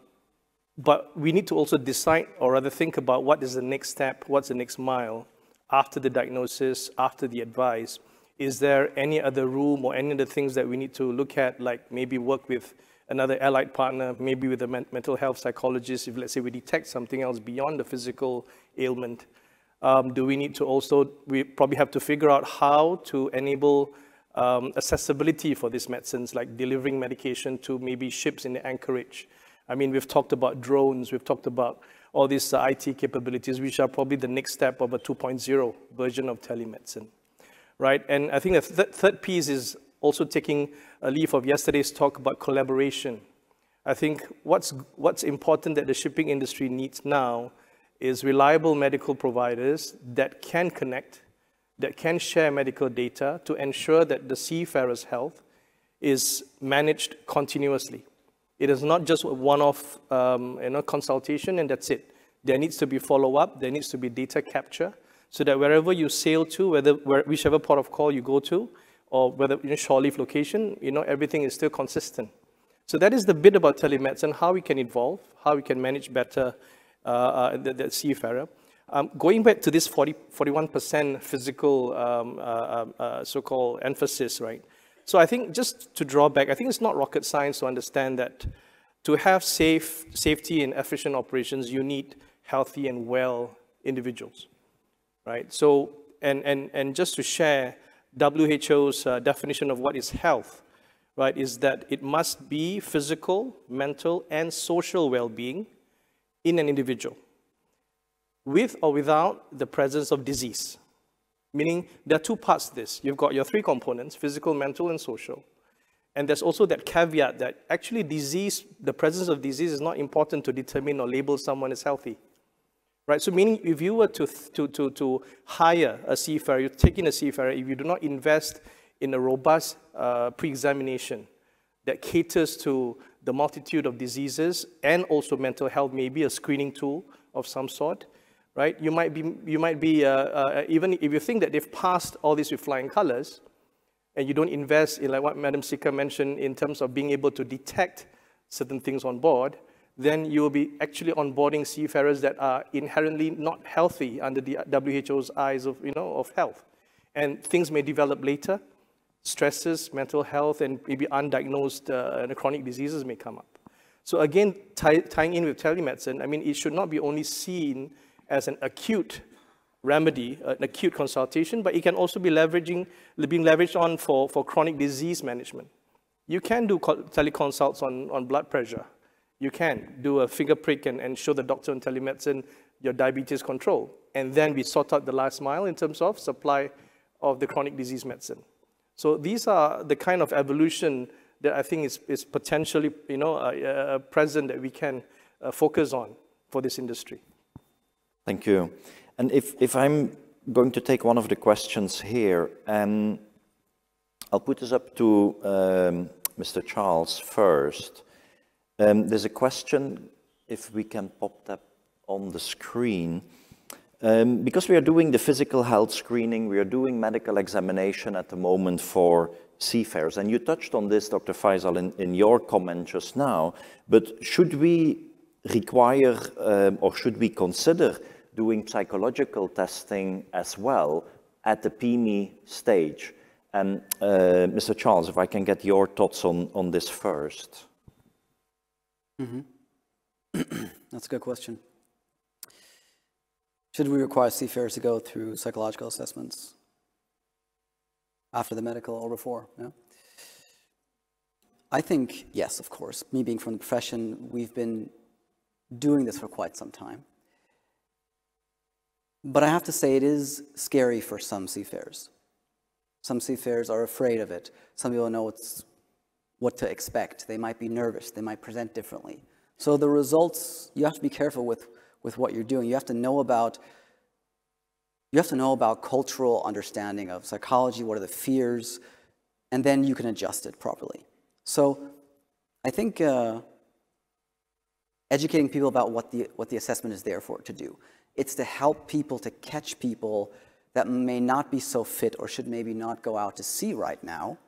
but we need to also decide, or rather think about what is the next step, what's the next mile after the diagnosis, after the advice. Is there any other room or any other things that we need to look at, like maybe work with another allied partner, maybe with a mental health psychologist, if let's say we detect something else beyond the physical ailment. Um, do we need to also, we probably have to figure out how to enable um, accessibility for these medicines, like delivering medication to maybe ships in the anchorage. I mean, we've talked about drones, we've talked about all these uh, IT capabilities, which are probably the next step of a 2.0 version of telemedicine, right? And I think the th third piece is also taking a leaf of yesterday's talk about collaboration. I think what's, what's important that the shipping industry needs now is reliable medical providers that can connect, that can share medical data to ensure that the seafarer's health is managed continuously. It is not just one-off um, you know, consultation and that's it. There needs to be follow-up, there needs to be data capture, so that wherever you sail to, whether where, whichever port of call you go to, or whether in a shore leave location, you know, everything is still consistent. So that is the bit about telemedicine, how we can evolve, how we can manage better uh, uh, the, the seafarer. Um, going back to this 40, 41% physical um, uh, uh, so-called emphasis, right? So I think just to draw back, I think it's not rocket science to understand that to have safe, safety and efficient operations, you need healthy and well individuals, right? So, and, and, and just to share WHO's uh, definition of what is health, right, is that it must be physical, mental, and social well-being in an individual with or without the presence of disease. Meaning there are two parts to this. You've got your three components, physical, mental, and social. And there's also that caveat that actually disease, the presence of disease is not important to determine or label someone as healthy. Right, so meaning if you were to, to, to, to hire a seafarer, you take in a seafarer, if you do not invest in a robust uh, pre-examination that caters to the multitude of diseases and also mental health, maybe a screening tool of some sort, right? You might be, you might be uh, uh, even if you think that they've passed all this with flying colors, and you don't invest in like what Madam Sika mentioned in terms of being able to detect certain things on board, then you will be actually onboarding seafarers that are inherently not healthy under the WHO's eyes of, you know, of health. And things may develop later, stresses, mental health, and maybe undiagnosed uh, chronic diseases may come up. So again, tie, tying in with telemedicine, I mean, it should not be only seen as an acute remedy, an acute consultation, but it can also be leveraging, being leveraged on for, for chronic disease management. You can do teleconsults on, on blood pressure. You can do a finger prick and, and show the doctor on telemedicine your diabetes control. And then we sort out the last mile in terms of supply of the chronic disease medicine. So these are the kind of evolution that I think is, is potentially you know, uh, uh, present that we can uh, focus on for this industry. Thank you. And if, if I'm going to take one of the questions here, um, I'll put this up to um, Mr. Charles first. Um, there's a question, if we can pop that on the screen. Um, because we are doing the physical health screening, we are doing medical examination at the moment for seafarers. And you touched on this, Dr. Faisal, in, in your comment just now. But should we require um, or should we consider doing psychological testing as well at the PME stage? And uh, Mr. Charles, if I can get your thoughts on, on this first. Mm -hmm. That's a good question. Should we require seafarers to go through psychological assessments after the medical or before? Yeah. I think, yes, of course. Me being from the profession, we've been doing this for quite some time. But I have to say, it is scary for some seafarers. Some seafarers are afraid of it. Some people know what to expect. They might be nervous. They might present differently. So the results, you have to be careful with, with what you're doing. You have to know about you have to know about cultural understanding of psychology, what are the fears, and then you can adjust it properly. So I think uh, educating people about what the, what the assessment is there for to do. It's to help people to catch people that may not be so fit or should maybe not go out to sea right now,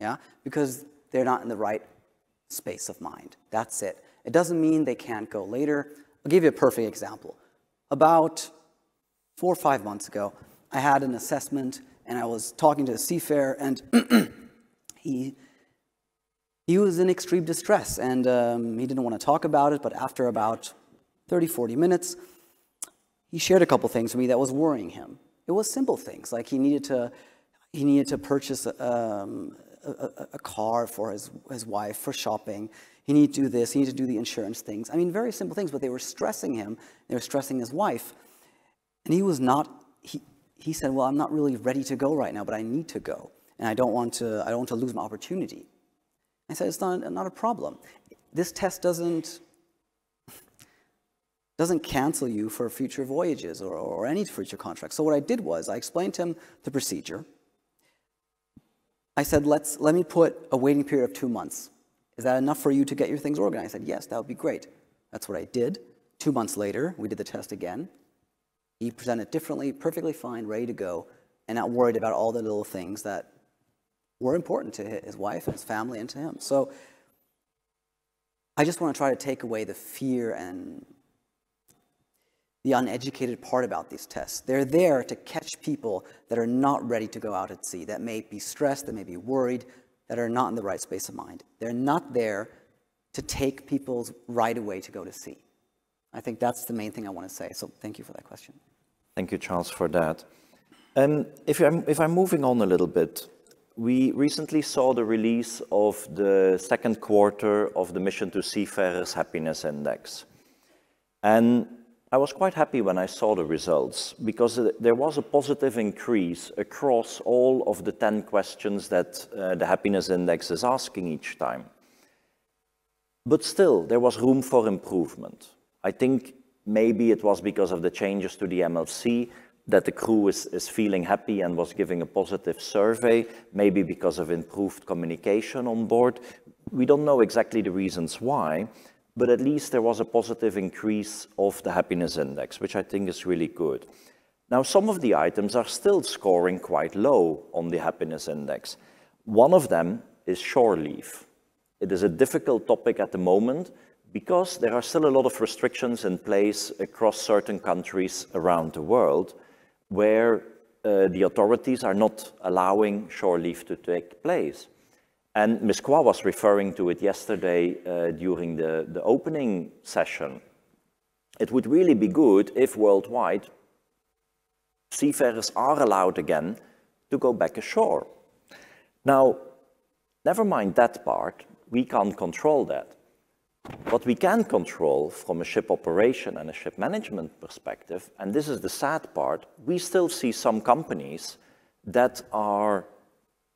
yeah, because they're not in the right space of mind. That's it. It doesn't mean they can't go later. I'll give you a perfect example. About four or five months ago, I had an assessment and I was talking to a seafarer and he, he was in extreme distress and um, he didn't want to talk about it, but after about 30, 40 minutes, he shared a couple things with me that was worrying him. It was simple things, like he needed to, he needed to purchase um, a, a, car for his, his wife for shopping. He needed to do this, he needed to do the insurance things. I mean, very simple things, but they were stressing him. They were stressing his wife. And he was not, he, he said, well, I'm not really ready to go right now, but I need to go. And I don't want to, I don't want to lose my opportunity. I said, it's not, not a problem. This test doesn't, doesn't cancel you for future voyages or, or any future contracts. So what I did was I explained to him the procedure. I said, Let's, let me put a waiting period of two months. Is that enough for you to get your things organized? I said, yes, that would be great. That's what I did. Two months later, we did the test again. He presented differently, perfectly fine, ready to go, and not worried about all the little things that were important to his wife and his family and to him. So I just want to try to take away the fear and the uneducated part about these tests. They're there to catch people that are not ready to go out at sea, that may be stressed, that may be worried, that are not in the right space of mind. They're not there to take people's right away to go to sea. I think that's the main thing I want to say. So thank you for that question. Thank you, Charles, for that. Um, if, I'm, if I'm moving on a little bit, we recently saw the release of the second quarter of the Mission to Seafarers Happiness Index. And I was quite happy when I saw the results because there was a positive increase across all of the 10 questions that uh, the Happiness Index is asking each time. But still, there was room for improvement. I think Maybe it was because of the changes to the MLC that the crew is, is feeling happy and was giving a positive survey, maybe because of improved communication on board. We don't know exactly the reasons why, but at least there was a positive increase of the happiness index, which I think is really good. Now, some of the items are still scoring quite low on the happiness index. One of them is shore leave. It is a difficult topic at the moment because there are still a lot of restrictions in place across certain countries around the world where uh, the authorities are not allowing shore leave to take place. And Ms. Quah was referring to it yesterday uh, during the, the opening session. It would really be good if worldwide seafarers are allowed again to go back ashore. Now, never mind that part, we can't control that. What we can control from a ship operation and a ship management perspective, and this is the sad part, we still see some companies that are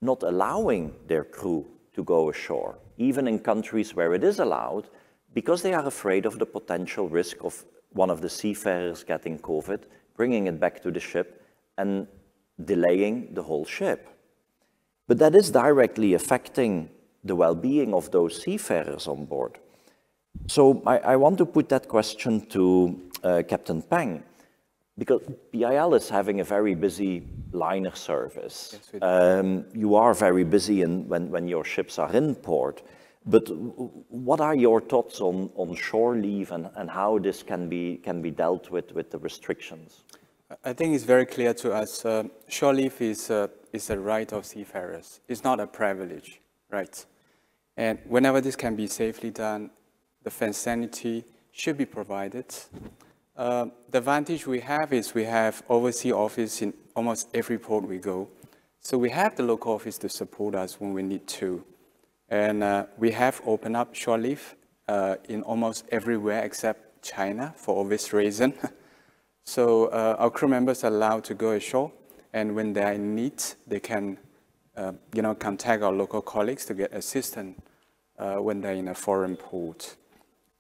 not allowing their crew to go ashore, even in countries where it is allowed, because they are afraid of the potential risk of one of the seafarers getting COVID, bringing it back to the ship, and delaying the whole ship. But that is directly affecting the well-being of those seafarers on board. So I, I, want to put that question to uh, Captain Peng, because PIL is having a very busy liner service. Yes, um, you are very busy in, when, when your ships are in port. But what are your thoughts on, on shore leave and, and how this can be, can be dealt with with the restrictions? I think it's very clear to us, uh, shore leave is, uh, is a right of seafarers. It's not a privilege, right? And whenever this can be safely done, the fence sanity should be provided. Uh, the advantage we have is we have overseas office in almost every port we go. So we have the local office to support us when we need to. And uh, we have opened up shore leave uh, in almost everywhere except China for obvious reason. so uh, our crew members are allowed to go ashore and when they are in need, they can uh, you know, contact our local colleagues to get assistance uh, when they're in a foreign port.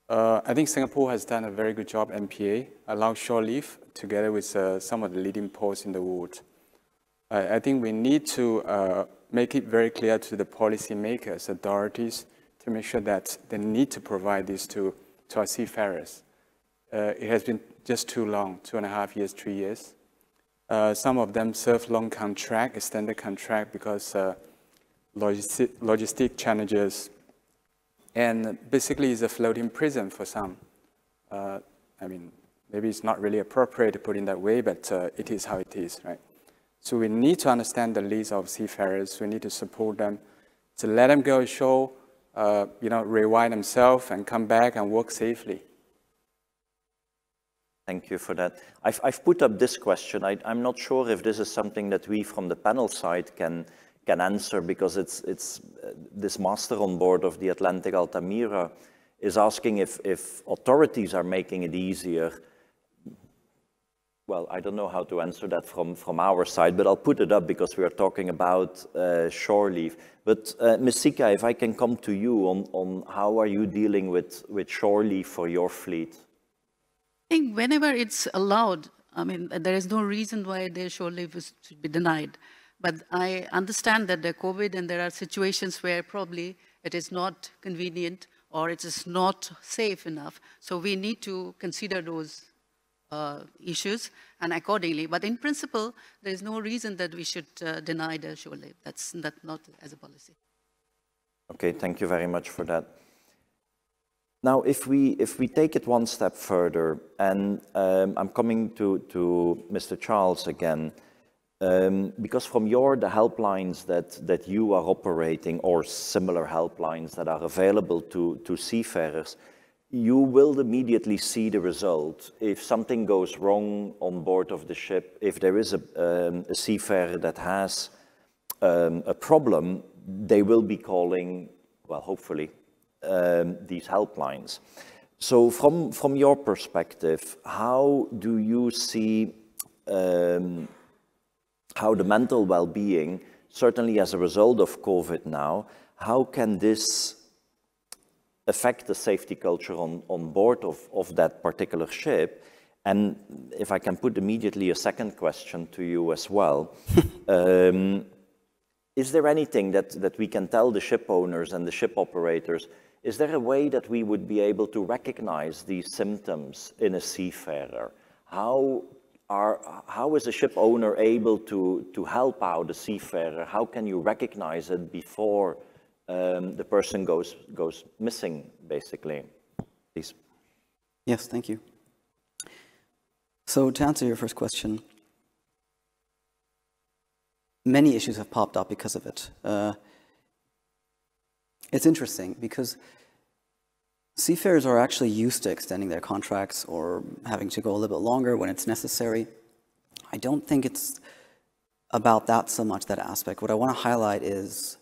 Uh, I think Singapore has done a very good job, MPA, allow shore leave together with uh, some of the leading ports in the world. I think we need to uh, make it very clear to the policymakers, authorities, to make sure that they need to provide this to, to our seafarers. Uh, it has been just too long, two and a half years, three years. Uh, some of them serve long contract, extended contract because logistic, logistic challenges and basically it's a floating prison for some. Uh, I mean, maybe it's not really appropriate to put in that way, but uh, it is how it is, right? So we need to understand the needs of seafarers. We need to support them, to let them go ashore, uh, you know, rewind themselves and come back and work safely. Thank you for that. I've, I've put up this question. I, am not sure if this is something that we from the panel side can can answer because it's, it's uh, this master on board of the Atlantic Altamira is asking if, if authorities are making it easier. Well, I don't know how to answer that from, from our side, but I'll put it up because we are talking about uh, shore leave. But uh, if I can come to you on, on how are you dealing with, with shore leave for your fleet? I think whenever it's allowed, I mean, there is no reason why their shore leave should be denied. But I understand that the COVID and there are situations where probably it is not convenient or it is not safe enough. So we need to consider those uh, issues and accordingly. But in principle, there is no reason that we should uh, deny the shore leave. That's that not as a policy. Okay, thank you very much for that. Now, if we, if we take it one step further, and um, I'm coming to, to Mr. Charles again, um, because from your, the helplines that, that you are operating or similar helplines that are available to, to seafarers, you will immediately see the result. If something goes wrong on board of the ship, if there is a, um, a seafarer that has um, a problem, they will be calling, well, hopefully, um, these helplines. So from, from your perspective, how do you see um, how the mental well-being, certainly as a result of COVID now, how can this affect the safety culture on, on board of, of that particular ship? And if I can put immediately a second question to you as well, um, is there anything that, that we can tell the ship owners and the ship operators? Is there a way that we would be able to recognize these symptoms in a seafarer? How are, how is a ship owner able to, to help out a seafarer? How can you recognize it before um, the person goes, goes missing, basically? Please. Yes, thank you. So to answer your first question, many issues have popped up because of it. Uh, it's interesting because Seafarers are actually used to extending their contracts or having to go a little bit longer when it's necessary. I don't think it's about that so much, that aspect. What I want to highlight is,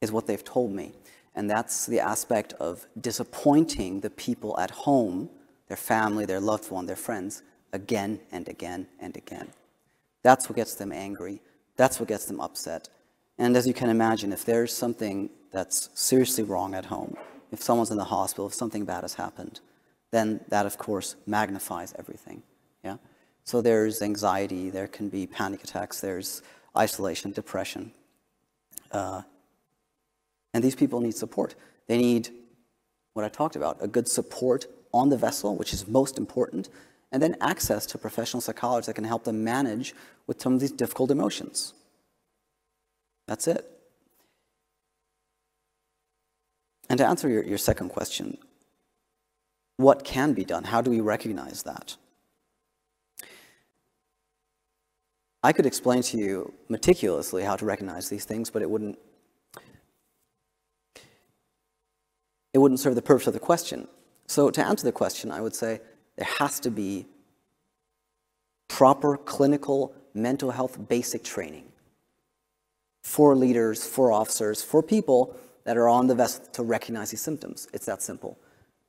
is what they've told me. And that's the aspect of disappointing the people at home, their family, their loved one, their friends, again and again and again. That's what gets them angry. That's what gets them upset. And as you can imagine, if there's something that's seriously wrong at home, if someone's in the hospital, if something bad has happened, then that, of course, magnifies everything. Yeah? So there's anxiety, there can be panic attacks, there's isolation, depression. Uh, and these people need support. They need, what I talked about, a good support on the vessel, which is most important, and then access to professional psychologists that can help them manage with some of these difficult emotions. That's it. And to answer your, your second question, what can be done? How do we recognize that? I could explain to you meticulously how to recognize these things, but it wouldn't it wouldn't serve the purpose of the question. So to answer the question, I would say there has to be proper clinical mental health basic training for leaders, for officers, for people that are on the vessel to recognize these symptoms. It's that simple.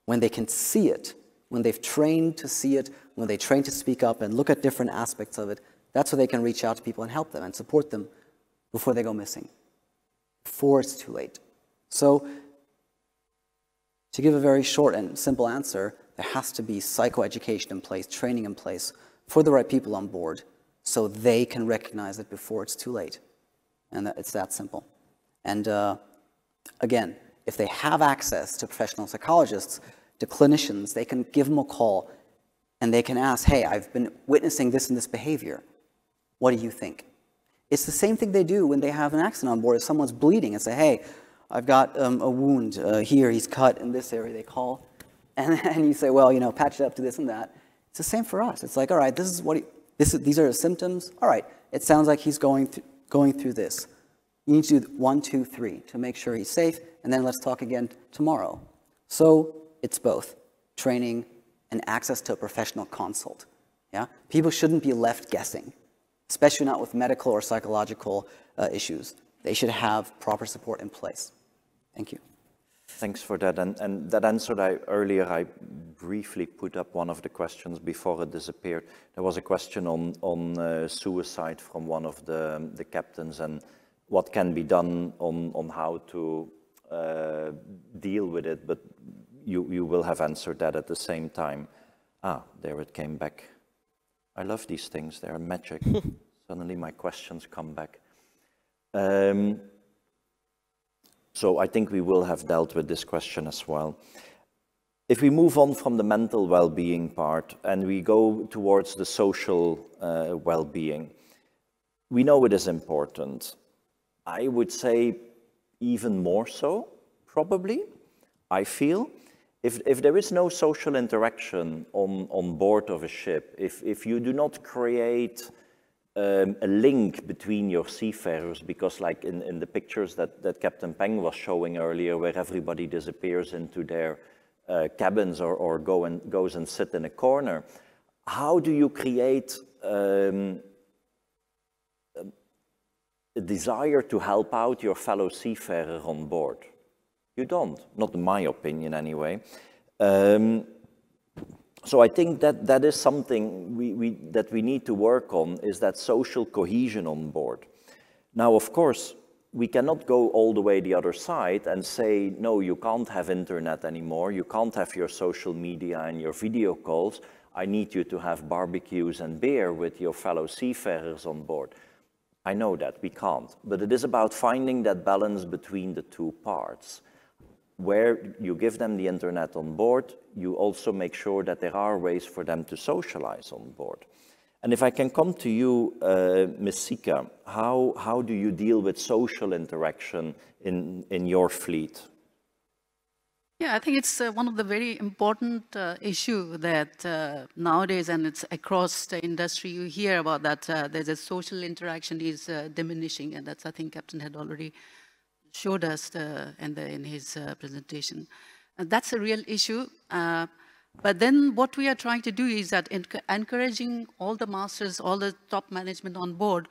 When they can see it, when they've trained to see it, when they train to speak up and look at different aspects of it, that's where they can reach out to people and help them and support them before they go missing, before it's too late. So to give a very short and simple answer, there has to be psychoeducation in place, training in place for the right people on board so they can recognize it before it's too late. And it's that simple. And uh, again, if they have access to professional psychologists, to clinicians, they can give them a call and they can ask, hey, I've been witnessing this and this behavior. What do you think? It's the same thing they do when they have an accident on board. If someone's bleeding and say, hey, I've got um, a wound uh, here, he's cut in this area, they call. And, and you say, well, you know, patch it up to this and that. It's the same for us. It's like, all right, this is what he, this is, these are the symptoms. All right, it sounds like he's going, th going through this. You need to do one, two, three to make sure he's safe, and then let's talk again tomorrow. So it's both training and access to a professional consult. Yeah? People shouldn't be left guessing, especially not with medical or psychological uh, issues. They should have proper support in place. Thank you. Thanks for that. And, and that answer I, earlier, I briefly put up one of the questions before it disappeared. There was a question on, on uh, suicide from one of the, the captains and what can be done on, on how to uh, deal with it, but you, you will have answered that at the same time. Ah, there it came back. I love these things, they're magic. Suddenly my questions come back. Um, so I think we will have dealt with this question as well. If we move on from the mental well-being part and we go towards the social uh, well-being, we know it is important. I would say even more so, probably, I feel. If, if there is no social interaction on, on board of a ship, if, if you do not create um, a link between your seafarers because like in, in the pictures that, that Captain Peng was showing earlier where everybody disappears into their uh, cabins or, or go and, goes and sit in a corner, how do you create um, a desire to help out your fellow seafarer on board? You don't, not in my opinion anyway. Um, so I think that that is something we, we, that we need to work on, is that social cohesion on board. Now, of course, we cannot go all the way the other side and say, no, you can't have internet anymore, you can't have your social media and your video calls, I need you to have barbecues and beer with your fellow seafarers on board. I know that, we can't, but it is about finding that balance between the two parts where you give them the internet on board, you also make sure that there are ways for them to socialize on board. And if I can come to you, uh, Ms. Sika, how, how do you deal with social interaction in, in your fleet? Yeah, I think it's uh, one of the very important uh, issue that uh, nowadays, and it's across the industry, you hear about that uh, there's a social interaction is uh, diminishing, and that's I think Captain had already showed us the, in, the, in his uh, presentation. And that's a real issue. Uh, but then what we are trying to do is that encouraging all the masters, all the top management on board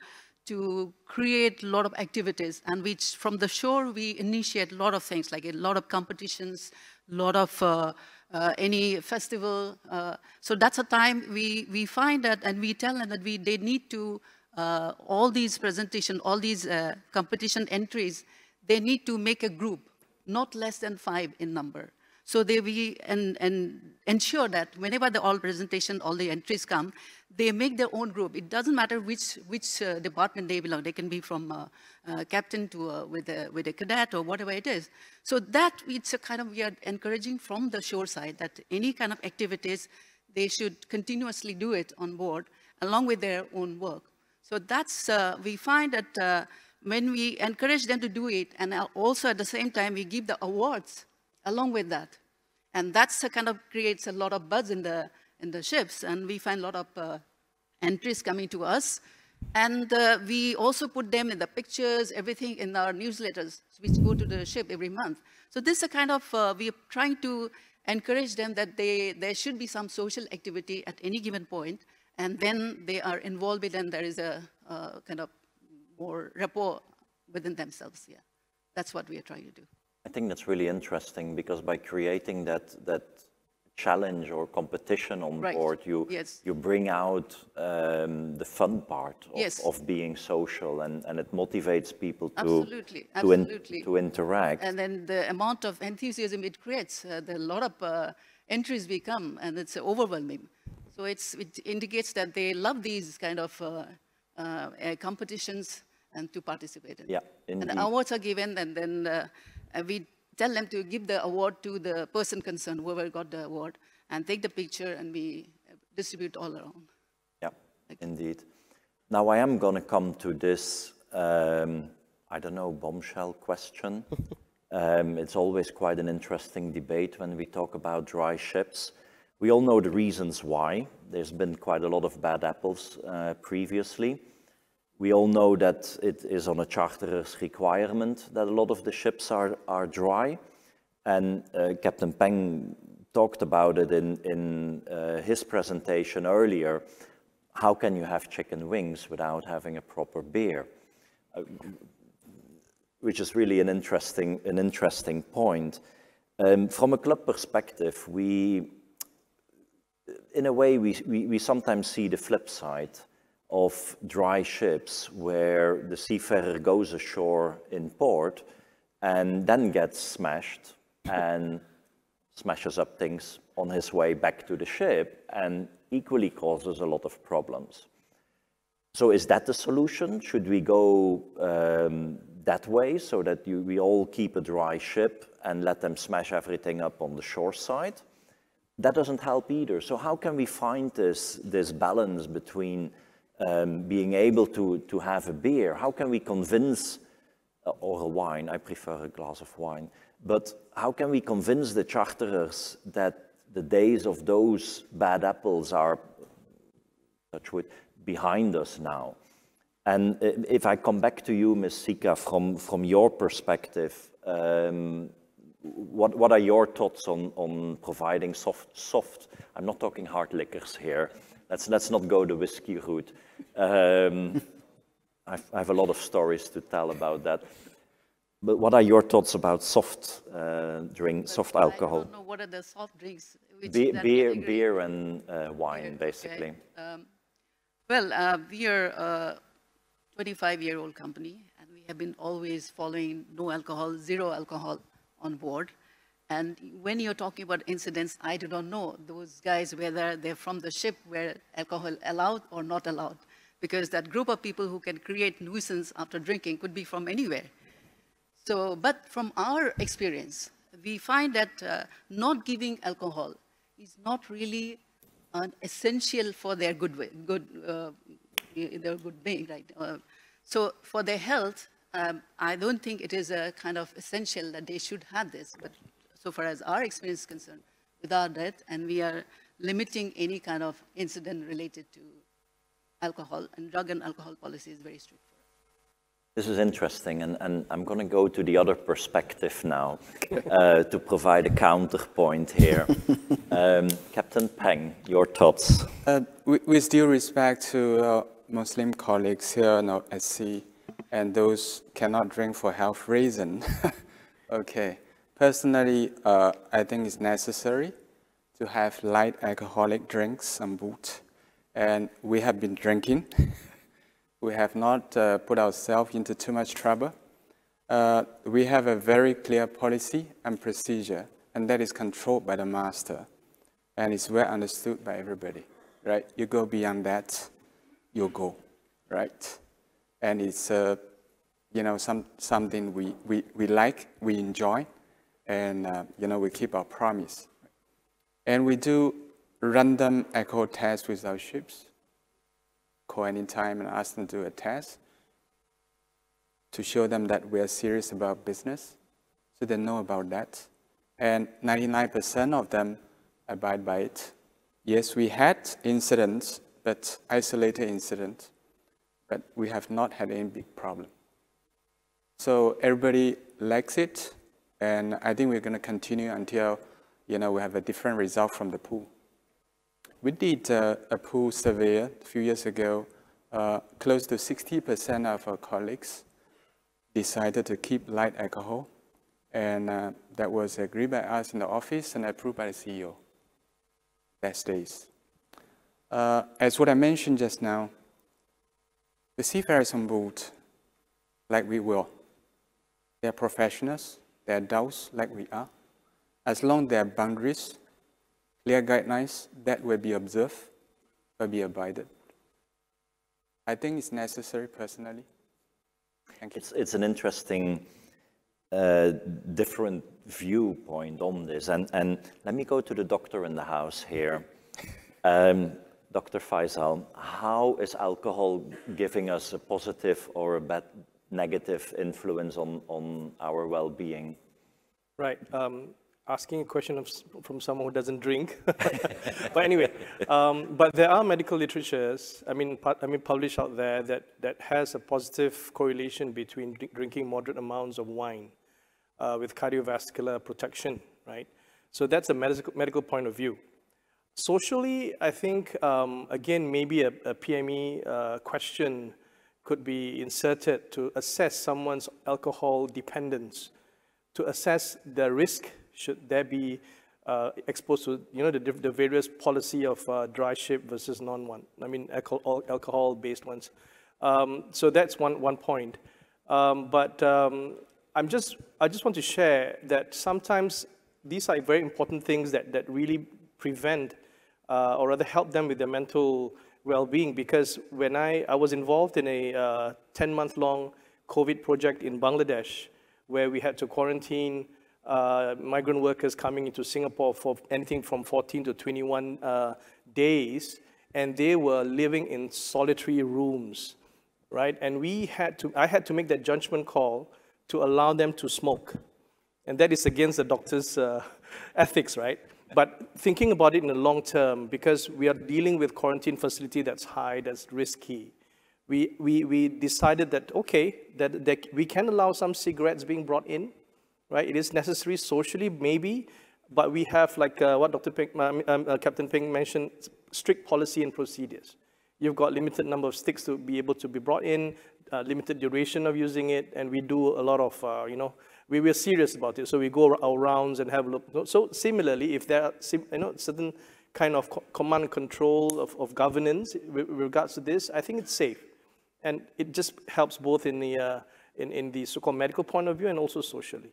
to create a lot of activities and which from the shore we initiate a lot of things like a lot of competitions, a lot of uh, uh, any festival. Uh, so that's a time we, we find that and we tell them that we, they need to, uh, all these presentation, all these uh, competition entries, they need to make a group, not less than five in number. So they we and, and ensure that whenever the all presentation, all the entries come, they make their own group. It doesn't matter which, which uh, department they belong. They can be from uh, uh, captain to uh, with, a, with a cadet or whatever it is. So that it's a kind of, we are encouraging from the shore side that any kind of activities, they should continuously do it on board along with their own work. So that's, uh, we find that uh, when we encourage them to do it, and also at the same time, we give the awards along with that. And that's a kind of creates a lot of buzz in the, in the ships, and we find a lot of uh, entries coming to us. And uh, we also put them in the pictures, everything in our newsletters, which go to the ship every month. So this is a kind of, uh, we're trying to encourage them that they, there should be some social activity at any given point, and then they are involved with, and there is a uh, kind of more rapport within themselves. Yeah, that's what we are trying to do. I think that's really interesting because by creating that that challenge or competition on right. board, you yes. you bring out um, the fun part of, yes. of, being social, and, and it motivates people to absolutely, to, absolutely. In, to interact. And then the amount of enthusiasm it creates, uh, the lot of uh, entries become, and it's overwhelming. So it's, it indicates that they love these kind of uh, uh competitions and to participate in. Yeah, indeed. And awards are given, and then uh, we tell them to give the award to the person concerned, whoever got the award, and take the picture and we distribute all around. Yeah, indeed. Now I am going to come to this, um, I don't know, bombshell question. um, it's always quite an interesting debate when we talk about dry ships. We all know the reasons why. There's been quite a lot of bad apples uh, previously. We all know that it is on a charterer's requirement that a lot of the ships are, are dry. And uh, Captain Peng talked about it in, in uh, his presentation earlier. How can you have chicken wings without having a proper beer? Uh, which is really an interesting, an interesting point. Um, from a club perspective, we, in a way, we, we, we sometimes see the flip side of dry ships where the seafarer goes ashore in port and then gets smashed and smashes up things on his way back to the ship and equally causes a lot of problems. So is that the solution? Should we go um, that way so that you, we all keep a dry ship and let them smash everything up on the shore side? That doesn't help either. So how can we find this, this balance between um, being able to, to have a beer. How can we convince, uh, or a wine, I prefer a glass of wine, but how can we convince the charterers that the days of those bad apples are, touch wood, behind us now? And if I come back to you, Ms. Sika, from, from your perspective, um, what, what are your thoughts on, on providing soft, soft, I'm not talking hard liquors here, let's, let's not go the whiskey route. Um, I've, I have a lot of stories to tell about that. But what are your thoughts about soft uh, drink, but soft alcohol? I don't know what are the soft drinks. Be beer, beer and uh, wine, beer, basically. Okay. Um, well, uh, we are a 25-year-old company, and we have been always following no alcohol, zero alcohol on board. And when you're talking about incidents, I do not know those guys whether they're from the ship where alcohol allowed or not allowed. Because that group of people who can create nuisance after drinking could be from anywhere. So, but from our experience, we find that uh, not giving alcohol is not really an essential for their good, way, good, uh, their good being, right? Uh, so for their health, um, I don't think it is a kind of essential that they should have this, but so far as our experience is concerned, without that, and we are limiting any kind of incident related to alcohol, and drug and alcohol policy is very strict. This is interesting, and, and I'm going to go to the other perspective now uh, to provide a counterpoint here. um, Captain Peng, your thoughts? Uh, with, with due respect to uh, Muslim colleagues here at sea, and those cannot drink for health reason. okay. Personally, uh, I think it's necessary to have light alcoholic drinks on board. And we have been drinking. we have not uh, put ourselves into too much trouble. Uh, we have a very clear policy and procedure, and that is controlled by the master, and it's well understood by everybody. right? You go beyond that, you'll go, right? And it's, uh, you know, some, something we, we, we like, we enjoy, and, uh, you know, we keep our promise. And we do random alco tests with our ships. Call anytime and ask them to do a test to show them that we are serious about business. So they know about that. And 99% of them abide by it. Yes, we had incidents, but isolated incidents, but we have not had any big problem. So everybody likes it, and I think we're going to continue until you know we have a different result from the pool. We did uh, a pool survey a few years ago. Uh, close to 60% of our colleagues decided to keep light alcohol, and uh, that was agreed by us in the office and approved by the CEO that stays. Uh, as what I mentioned just now, the seafarers on board, like we will, they're professionals, they're adults like we are. As long as there are boundaries, clear guidelines that will be observed, will be abided. I think it's necessary personally. Thank you. It's, it's an interesting uh, different viewpoint on this. And, and let me go to the doctor in the house here. Um, Dr. Faisal, how is alcohol giving us a positive or a bad negative influence on, on our well-being? Right. Um, asking a question of, from someone who doesn't drink. but anyway, um, but there are medical literatures, I mean, I mean, published out there that, that has a positive correlation between drinking moderate amounts of wine uh, with cardiovascular protection, right? So that's a medical, medical point of view. Socially, I think, um, again, maybe a, a PME uh, question could be inserted to assess someone's alcohol dependence, to assess the risk should there be uh, exposed to, you know, the, the various policy of uh, dry ship versus non-one, I mean, alcohol-based ones. Um, so that's one, one point. Um, but um, I'm just, I just want to share that sometimes these are very important things that, that really prevent uh, or rather help them with their mental well-being because when I, I was involved in a 10-month-long uh, COVID project in Bangladesh where we had to quarantine uh, migrant workers coming into Singapore for anything from 14 to 21 uh, days, and they were living in solitary rooms, right? And we had to, I had to make that judgment call to allow them to smoke. And that is against the doctor's uh, ethics, right? But thinking about it in the long term, because we are dealing with quarantine facility that's high, that's risky, we, we, we decided that, okay, that, that we can allow some cigarettes being brought in, right? It is necessary socially, maybe, but we have, like uh, what Dr. Ping, um, um, uh, Captain Ping mentioned, strict policy and procedures. You've got limited number of sticks to be able to be brought in uh, limited duration of using it, and we do a lot of, uh, you know, we were serious about it. So we go our rounds and have a look. So similarly, if there are, you know, certain kind of co command control of, of governance with regards to this, I think it's safe. And it just helps both in the, uh, in, in the so-called medical point of view and also socially.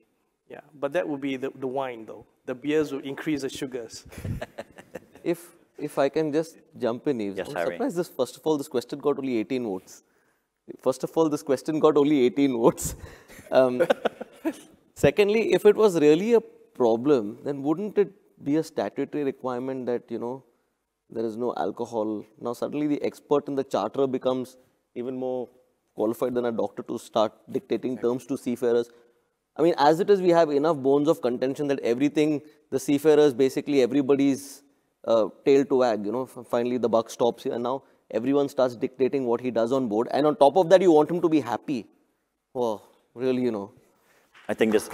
Yeah, but that would be the, the wine though. The beers will increase the sugars. if, if I can just jump in, Yves, yes, I'm Hari. surprised this, first of all, this question got only 18 votes. First of all, this question got only 18 votes. Um, secondly, if it was really a problem, then wouldn't it be a statutory requirement that, you know, there is no alcohol? Now, suddenly the expert in the charter becomes even more qualified than a doctor to start dictating terms to seafarers. I mean, as it is, we have enough bones of contention that everything, the seafarers, basically everybody's uh, tail to wag, you know, finally the buck stops here. And now everyone starts dictating what he does on board. And on top of that, you want him to be happy. Oh, really, you know. I think this,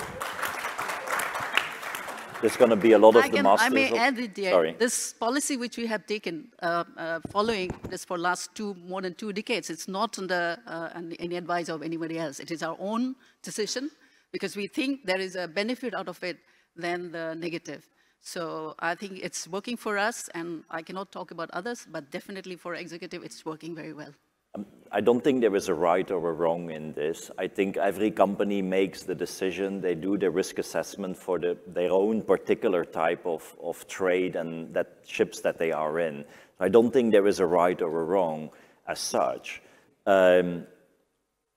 there's going to be a lot of I the can, masters. I may of, add it here. Sorry. This policy which we have taken, uh, uh, following this for last two, more than two decades, it's not under uh, any advice of anybody else. It is our own decision because we think there is a benefit out of it than the negative. So I think it's working for us, and I cannot talk about others, but definitely for executive, it's working very well. Um, I don't think there is a right or a wrong in this. I think every company makes the decision. They do the risk assessment for the, their own particular type of, of trade and that ships that they are in. I don't think there is a right or a wrong as such. Um,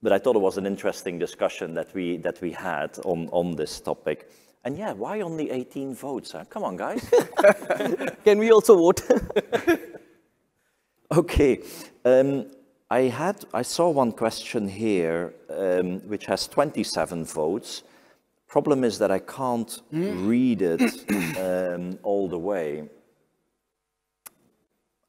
but I thought it was an interesting discussion that we, that we had on, on this topic. And yeah, why only 18 votes? Huh? Come on, guys. Can we also vote? okay. Um, I, had, I saw one question here, um, which has 27 votes. Problem is that I can't mm. read it um, all the way.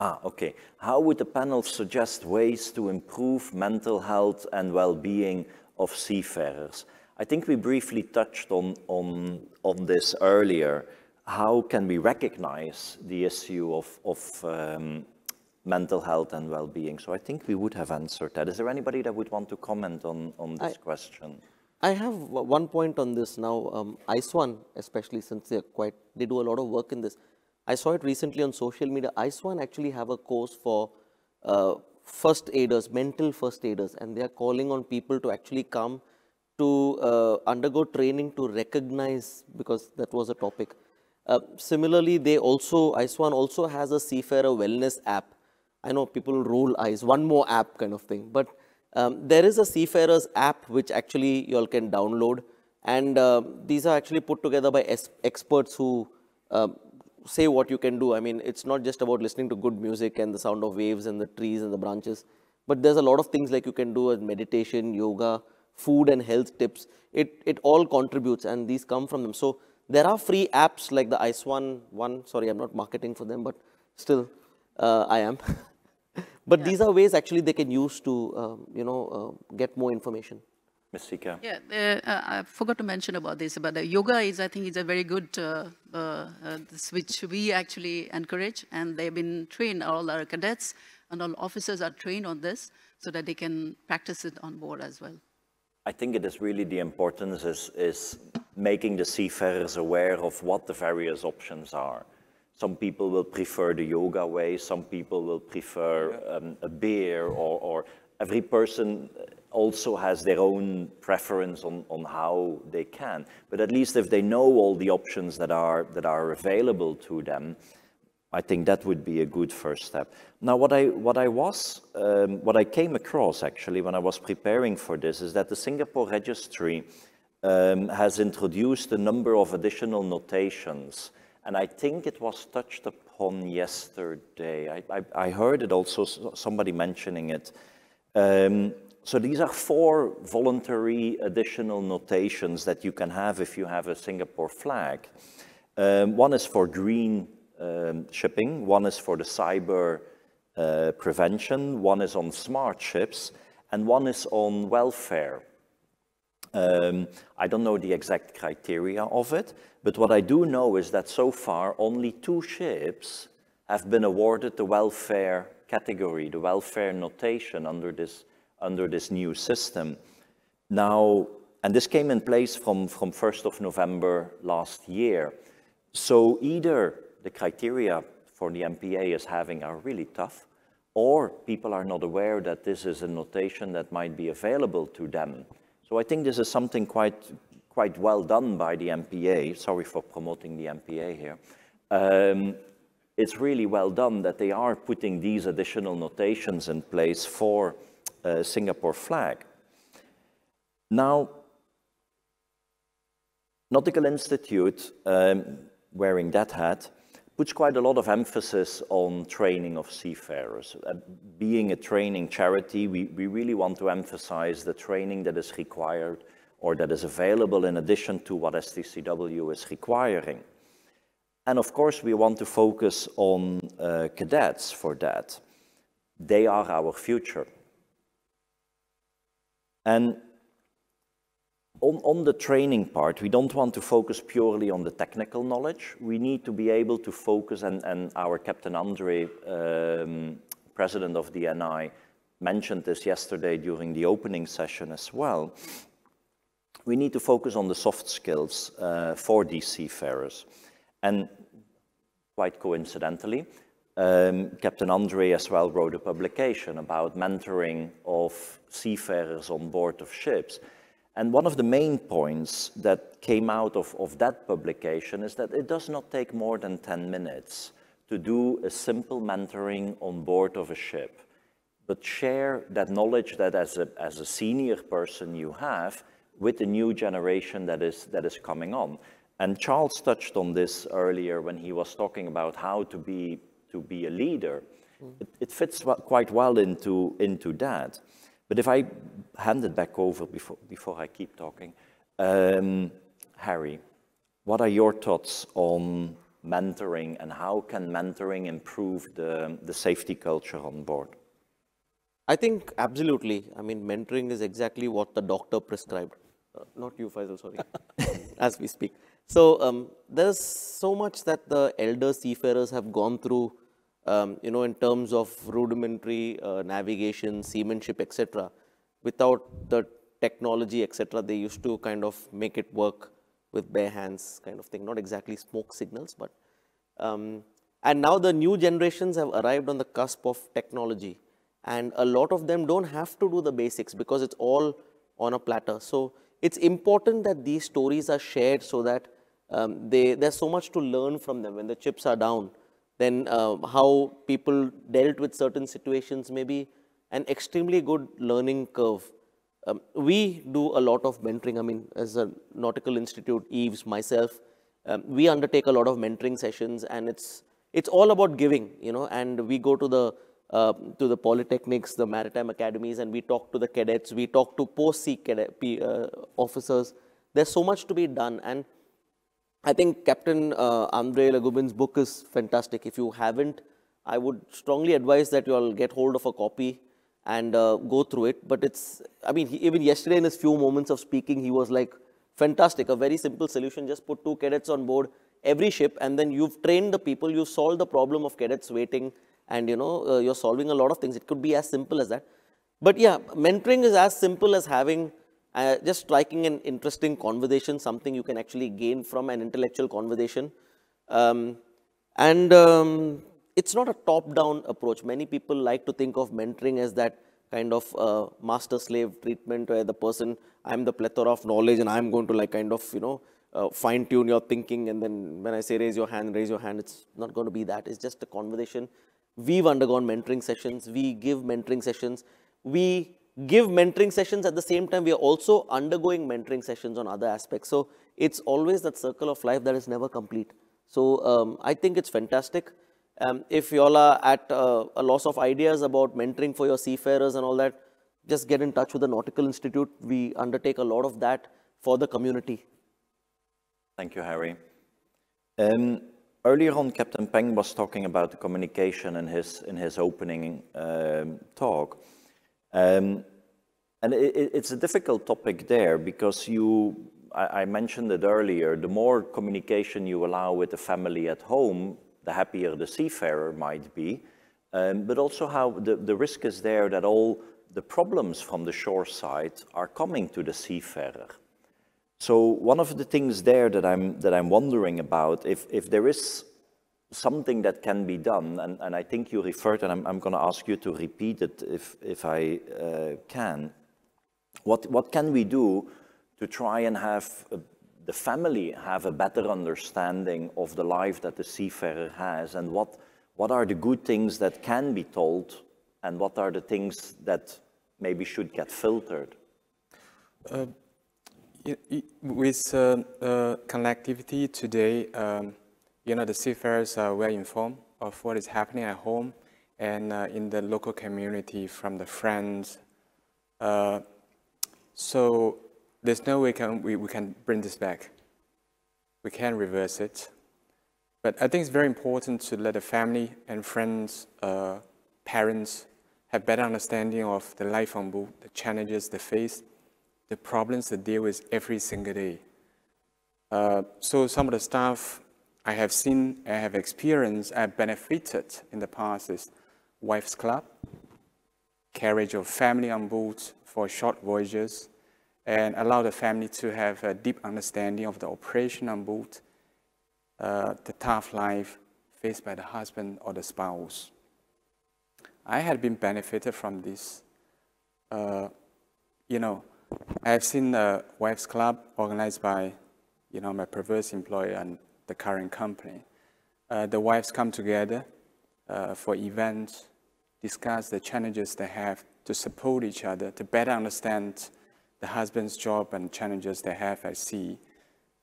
Ah, okay. How would the panel suggest ways to improve mental health and well-being of seafarers? I think we briefly touched on, on, on this earlier. How can we recognize the issue of, of um, mental health and well-being? So I think we would have answered that. Is there anybody that would want to comment on, on this I, question? I have one point on this now. Um, ISWAN, especially since they're quite, they do a lot of work in this. I saw it recently on social media. ISWAN actually have a course for uh, first aiders, mental first aiders, and they are calling on people to actually come to uh, undergo training to recognize, because that was a topic. Uh, similarly, they also, ISWAN also has a Seafarer wellness app. I know people roll eyes, one more app kind of thing, but um, there is a Seafarers app which actually you all can download. And uh, these are actually put together by experts who uh, say what you can do. I mean, it's not just about listening to good music and the sound of waves and the trees and the branches, but there's a lot of things like you can do as meditation, yoga, food and health tips. It, it all contributes and these come from them. So there are free apps like the ISWAN one. Sorry, I'm not marketing for them, but still uh, I am. but yeah. these are ways actually they can use to, um, you know, uh, get more information. Ms. Sika. Yeah, uh, I forgot to mention about this, but the yoga is, I think, is a very good, uh, uh, uh which we actually encourage, and they've been trained, all our cadets and all officers are trained on this so that they can practice it on board as well. I think it is really the importance is, is making the seafarers aware of what the various options are. Some people will prefer the yoga way, some people will prefer um, a beer, or, or every person also has their own preference on, on how they can. But at least if they know all the options that are, that are available to them, I think that would be a good first step. Now, what I, what I was, um, what I came across actually when I was preparing for this is that the Singapore Registry um, has introduced a number of additional notations. And I think it was touched upon yesterday. I, I, I heard it also, somebody mentioning it. Um, so these are four voluntary additional notations that you can have if you have a Singapore flag. Um, one is for green um, shipping, one is for the cyber uh, prevention, one is on smart ships, and one is on welfare. Um, I don't know the exact criteria of it, but what I do know is that so far only two ships have been awarded the welfare category, the welfare notation under this under this new system. Now, and this came in place from, from 1st of November last year. So either the criteria for the MPA is having are really tough, or people are not aware that this is a notation that might be available to them. So I think this is something quite, quite well done by the MPA. Sorry for promoting the MPA here. Um, it's really well done that they are putting these additional notations in place for uh, Singapore flag. Now, Nautical Institute, um, wearing that hat, puts quite a lot of emphasis on training of seafarers. Uh, being a training charity, we, we really want to emphasize the training that is required or that is available in addition to what STCW is requiring. And of course, we want to focus on uh, cadets for that. They are our future. And on, on, the training part, we don't want to focus purely on the technical knowledge. We need to be able to focus, and, and our Captain Andre, um, president of the NI, mentioned this yesterday during the opening session as well. We need to focus on the soft skills uh, for these seafarers. And quite coincidentally, um, Captain Andre as well wrote a publication about mentoring of seafarers on board of ships. And one of the main points that came out of, of that publication is that it does not take more than 10 minutes to do a simple mentoring on board of a ship, but share that knowledge that as a, as a senior person you have with the new generation that is, that is coming on. And Charles touched on this earlier when he was talking about how to be, to be a leader. Mm. It, it, fits quite well into, into that. But if I hand it back over before, before I keep talking, um, Hari, what are your thoughts on mentoring and how can mentoring improve the, the safety culture on board? I think absolutely. I mean, mentoring is exactly what the doctor prescribed. Uh, not you, Faisal, sorry, as we speak. So um, there's so much that the elder seafarers have gone through, um, you know, in terms of rudimentary uh, navigation, seamanship, etc. Without the technology, etc., they used to kind of make it work with bare hands kind of thing. Not exactly smoke signals, but um, and now the new generations have arrived on the cusp of technology, and a lot of them don't have to do the basics because it's all on a platter. So it's important that these stories are shared so that um, they, there's so much to learn from them when the chips are down. Then uh, how people dealt with certain situations may be an extremely good learning curve. Um, we do a lot of mentoring. I mean, as a Nautical Institute, Yves, myself, um, we undertake a lot of mentoring sessions and it's, it's all about giving, you know, and we go to the, uh, to the polytechnics, the maritime academies, and we talk to the cadets, we talk to post-sea uh, officers. There's so much to be done. And I think Captain uh, Andre Le Goubin's book is fantastic. If you haven't, I would strongly advise that you all get hold of a copy and uh, go through it. But it's, I mean, he, even yesterday in his few moments of speaking, he was like, fantastic, a very simple solution. Just put two cadets on board every ship and then you've trained the people, you've solved the problem of cadets waiting and, you know, uh, you're solving a lot of things. It could be as simple as that. But yeah, mentoring is as simple as having uh, just striking an interesting conversation, something you can actually gain from an intellectual conversation. Um, and um, it's not a top-down approach. Many people like to think of mentoring as that kind of uh, master-slave treatment where the person, I'm the plethora of knowledge and I'm going to like kind of, you know, uh, fine-tune your thinking and then when I say raise your hand, raise your hand, it's not going to be that. It's just a conversation. We've undergone mentoring sessions. We give mentoring sessions. We give mentoring sessions. At the same time we are also undergoing mentoring sessions on other aspects. So it's always that circle of life that is never complete. So um, i think it's fantastic. Um, if you all are at uh, a loss of ideas about mentoring for your seafarers and all that just get in touch with the nautical institute. We undertake a lot of that for the community. Thank you Hari. Um, earlier on captain peng was talking about the communication in his in his opening um, talk um, and it, it's a difficult topic there because you, I, I, mentioned it earlier, the more communication you allow with the family at home, the happier the seafarer might be. Um, but also how the, the risk is there that all the problems from the shore side are coming to the seafarer. So one of the things there that I'm, that I'm wondering about, if, if there is something that can be done, and, and I think you referred, and I'm, I'm going to ask you to repeat it if, if I uh, can. What, what can we do to try and have a, the family have a better understanding of the life that the seafarer has, and what, what are the good things that can be told, and what are the things that maybe should get filtered? Uh, with uh, uh, connectivity today, um, you know, the seafarers are well informed of what is happening at home and uh, in the local community from the friends. Uh, so there's no way can, we, we can bring this back. We can reverse it. But I think it's very important to let the family and friends, uh, parents, have better understanding of the life on board, the challenges they face, the problems they deal with every single day. Uh, so some of the staff I have seen, I have experienced, I have benefited in the past is Wives Club, carriage of family on board for short voyages, and allow the family to have a deep understanding of the operation on board, uh, the tough life faced by the husband or the spouse. I had been benefited from this. Uh, you know, I have seen a wives club organized by, you know, my previous employer and the current company. uh, the wives come together uh, for events, discuss the challenges they have to support each other, to better understand the husband's job and challenges they have at sea,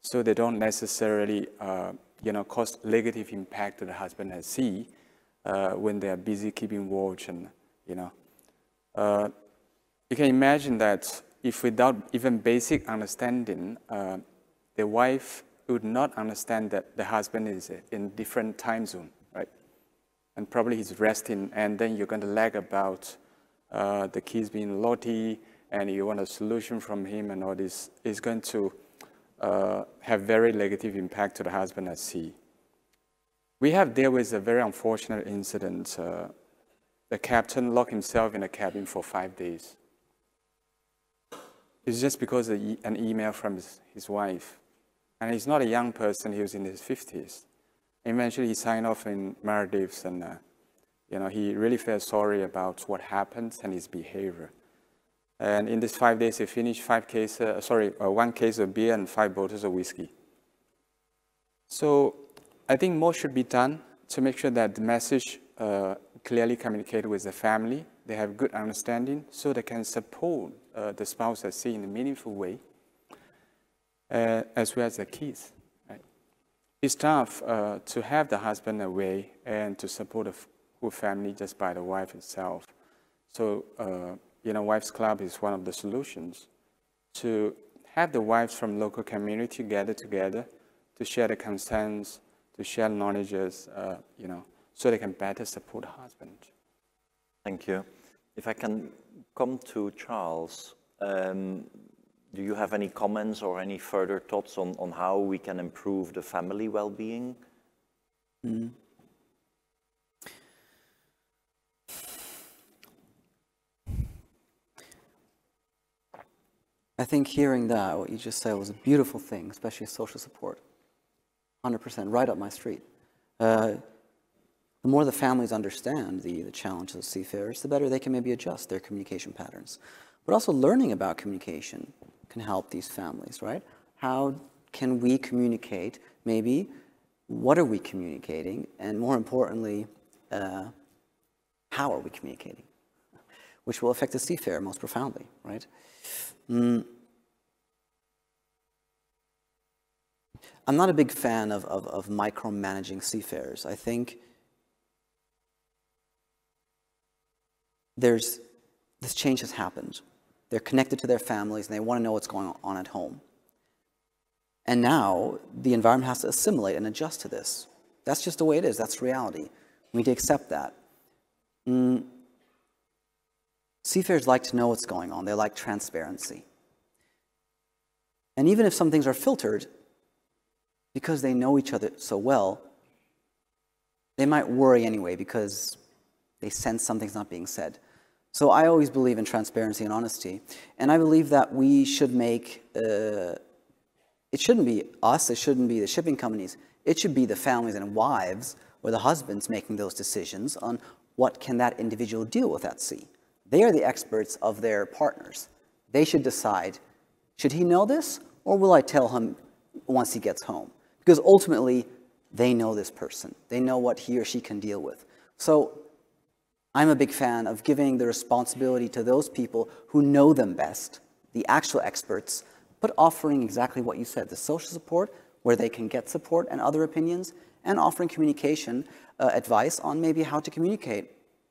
so they don't necessarily, uh, you know, cause negative impact to the husband at sea uh, when they are busy keeping watch and, you know. Uh, you can imagine that if without even basic understanding, uh, the wife would not understand that the husband is in different time zone, right? And probably he's resting, and then you're going to lag about uh, the kids being naughty, and you want a solution from him, and all this is going to uh, have very negative impact to the husband at sea. We have dealt with a very unfortunate incident. Uh, the captain locked himself in a cabin for five days. It's just because of an email from his, his wife. And he's not a young person, he was in his 50s. Eventually, he signed off in Maldives, and uh, you know, he really felt sorry about what happened and his behavior. And in these five days, he finished five cases, uh, sorry, uh, one case of beer and five bottles of whiskey. So I think more should be done to make sure that the message uh, clearly communicated with the family. They have good understanding so they can support uh, the spouse at sea in a meaningful way, as well as the kids. Right? It's tough uh, to have the husband away and to support the whole family just by the wife itself. So, uh, you know, Wives Club is one of the solutions to have the wives from local community gather together to share the concerns, to share knowledges, uh, you know, so they can better support the husband. Thank you. If I can come to Charles, um, do you have any comments or any further thoughts on, on how we can improve the family well-being? Mm. I think hearing that, what you just said, was a beautiful thing, especially social support. 100%, right up my street. Uh, the more the families understand the, the challenges of seafarers, the better they can maybe adjust their communication patterns. But also learning about communication can help these families, right? How can we communicate? Maybe what are we communicating? And more importantly, uh, how are we communicating? Which will affect the seafarer most profoundly, right? Mm. I'm not a big fan of, of, of micromanaging seafarers. I think there's, this change has happened. They're connected to their families and they want to know what's going on at home. And now the environment has to assimilate and adjust to this. That's just the way it is. That's reality. We need to accept that. Mm. Seafarers like to know what's going on. They like transparency. And even if some things are filtered, because they know each other so well, they might worry anyway because they sense something's not being said. So I always believe in transparency and honesty. And I believe that we should make, uh, it shouldn't be us, it shouldn't be the shipping companies, it should be the families and wives or the husbands making those decisions on what can that individual deal with at sea. They are the experts of their partners. They should decide, should he know this or will I tell him once he gets home? Because ultimately, they know this person. They know what he or she can deal with. So I'm a big fan of giving the responsibility to those people who know them best, the actual experts, but offering exactly what you said, the social support where they can get support and other opinions, and offering communication uh, advice on maybe how to communicate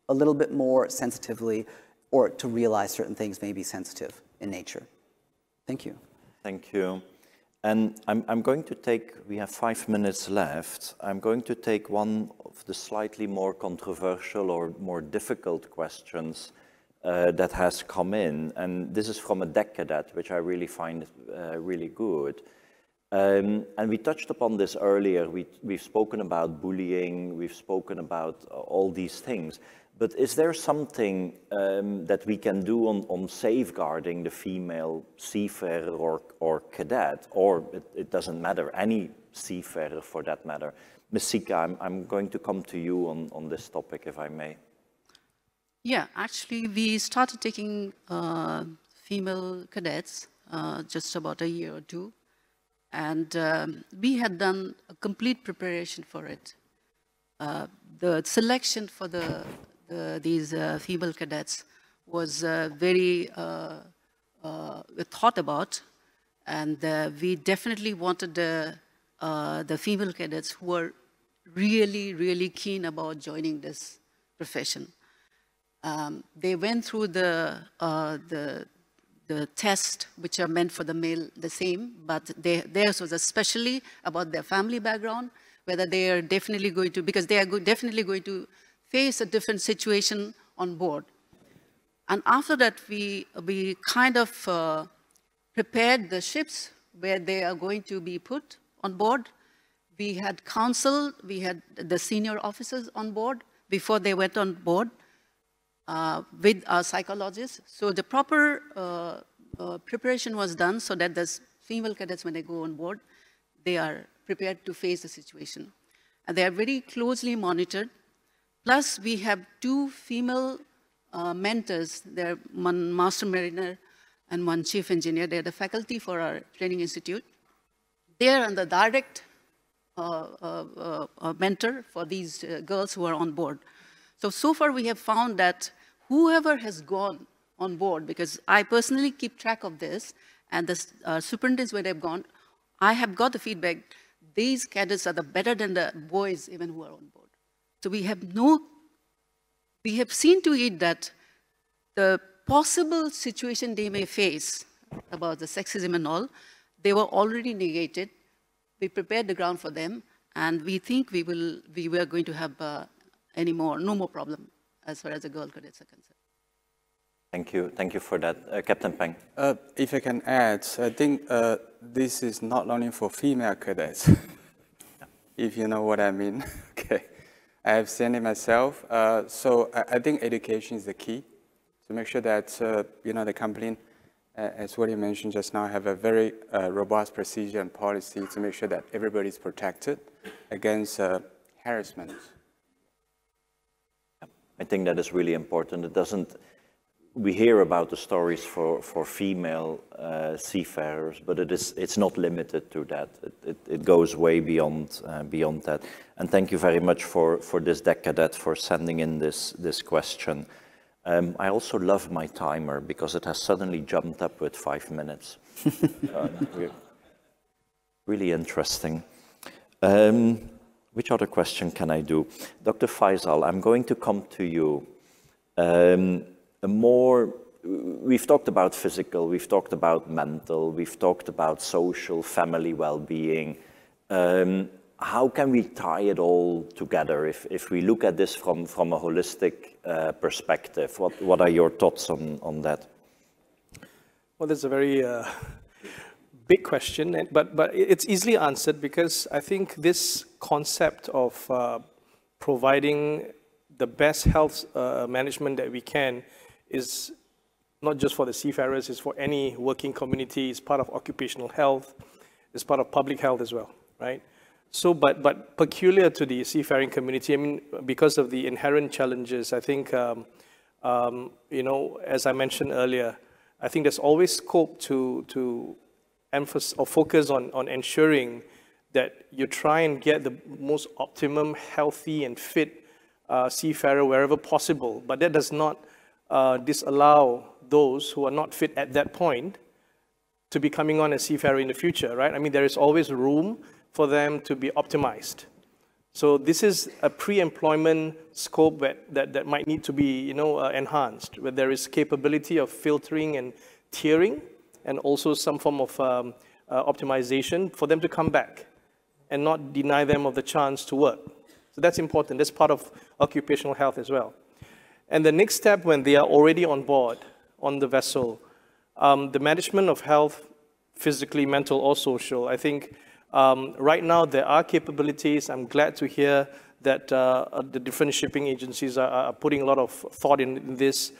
a little bit more sensitively or to realize certain things may be sensitive in nature. Thank you. Thank you. And I'm, I'm, going to take, we have five minutes left. I'm going to take one the slightly more controversial or more difficult questions uh, that has come in. And this is from a deck cadet, which I really find uh, really good. Um, and we touched upon this earlier. We, we've spoken about bullying, we've spoken about all these things. But is there something um, that we can do on, on safeguarding the female seafarer or, or cadet, or it, it doesn't matter, any seafarer for that matter? Ms. Sika, I'm, I'm going to come to you on, on this topic, if I may. Yeah, actually, we started taking uh, female cadets uh, just about a year or two, and um, we had done a complete preparation for it. uh, the selection for the, the these uh, female cadets was uh, very uh, uh, thought about, and we definitely wanted the, the female cadets who were really, really keen about joining this profession. Um, they went through the, the, the tests which are meant for the male the same, but they, theirs was especially about their family background, whether they are definitely going to, because they are go definitely going to face a different situation on board. And after that, we, we kind of uh, prepared the ships where they are going to be put on board. We had counsel, we had the senior officers on board before they went on board uh, with our psychologists. So the proper uh, uh, preparation was done so that the female cadets, when they go on board, they are prepared to face the situation. And they are very closely monitored. Plus, we have two female uh, mentors. They're one master mariner and one chief engineer. They're the faculty for our training institute. They are under direct mentor for these uh, girls who are on board. So, so far we have found that whoever has gone on board, because I personally keep track of this, and the superintendents where they've gone, I have got the feedback, these cadets are the better than the boys even who are on board. So we have no we have seen to it that the possible situation they may face about the sexism and all, they were already negated. We prepared the ground for them, and we think we will we were going to have uh, any more, no more problem as far as the girl cadets are concerned. Thank you. Thank you for that. Uh, Captain Peng. Uh, if I can add, I think uh, this is not only for female cadets, if you know what I mean. okay. I have seen it myself. Uh, so I, I, think education is the key to make sure that, uh, you know, the company, as what you mentioned just now, have a very uh, robust procedure and policy to make sure that everybody is protected against uh, harassment. I think that is really important. It doesn't, we hear about the stories for, for female uh, seafarers, but it is, it's not limited to that. It, it, it goes way beyond, uh, beyond that. And thank you very much for, for this deck cadet for sending in this, this question. Um, I also love my timer because it has suddenly jumped up with five minutes. uh, really interesting. Um, which other question can I do? Dr. Faisal, I'm going to come to you. Um, a more, we've talked about physical, we've talked about mental, we've talked about social, family well-being. Um, how can we tie it all together if, if we look at this from, from a holistic uh, perspective? What, what are your thoughts on, on that? Well, that's a very uh, big question, but, but it's easily answered because I think this concept of uh, providing the best health uh, management that we can is not just for the seafarers, it's for any working community, it's part of occupational health, it's part of public health as well, right? So, but, but peculiar to the seafaring community, I mean, because of the inherent challenges, I think, um, um, you know, as I mentioned earlier, I think there's always scope to, to emphasize or focus on, on ensuring that you try and get the most optimum, healthy, and fit uh, seafarer wherever possible. But that does not uh, disallow those who are not fit at that point to be coming on as seafarer in the future, right? I mean, there is always room for them to be optimized. So this is a pre-employment scope that, that, that, might need to be you know, uh, enhanced, where there is capability of filtering and tiering, and also some form of um, uh, optimization for them to come back and not deny them of the chance to work. So that's important. That's part of occupational health as well. And the next step, when they are already on board on the vessel, um, the management of health, physically, mental, or social, I think um, right now there are capabilities. I'm glad to hear that uh, the different shipping agencies are, are, putting a lot of thought in, in this.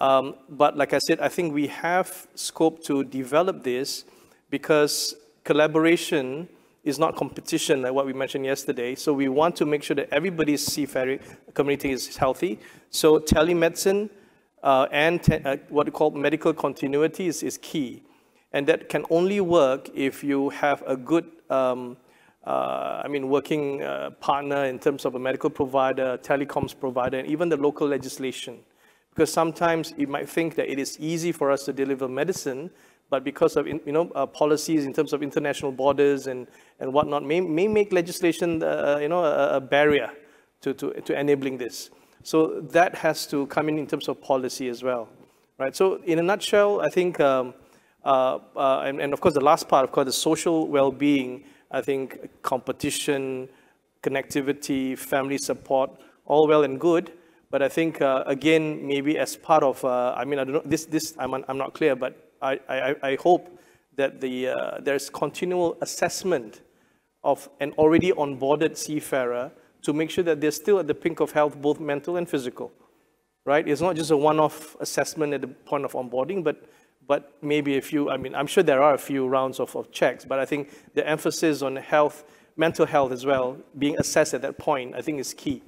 Um, but like I said, I think we have scope to develop this because collaboration is not competition like what we mentioned yesterday. So we want to make sure that everybody's seafaring community is healthy. So telemedicine uh, and te uh, what we call medical continuity is, is, key. And that can only work if you have a good um, uh, I mean, working uh, partner in terms of a medical provider, telecoms provider, and even the local legislation. Because sometimes you might think that it is easy for us to deliver medicine, but because of you know uh, policies in terms of international borders and, and whatnot, may, may make legislation uh, you know a, a, barrier to, to, to enabling this. So that has to come in in terms of policy as well, right? So in a nutshell, I think, um, uh, uh and, and of course the last part, of course, the social well-being I think competition, connectivity, family support, all well and good. But I think, uh, again, maybe as part of, uh, I mean, I don't know, this, this I'm, I'm not clear, but I, I, I hope that the, uh, there's continual assessment of an already onboarded seafarer to make sure that they're still at the pink of health, both mental and physical, right? It's not just a one-off assessment at the point of onboarding, but but maybe a few, I mean, I'm sure there are a few rounds of, of checks, but I think the emphasis on health, mental health as well, being assessed at that point, I think is key.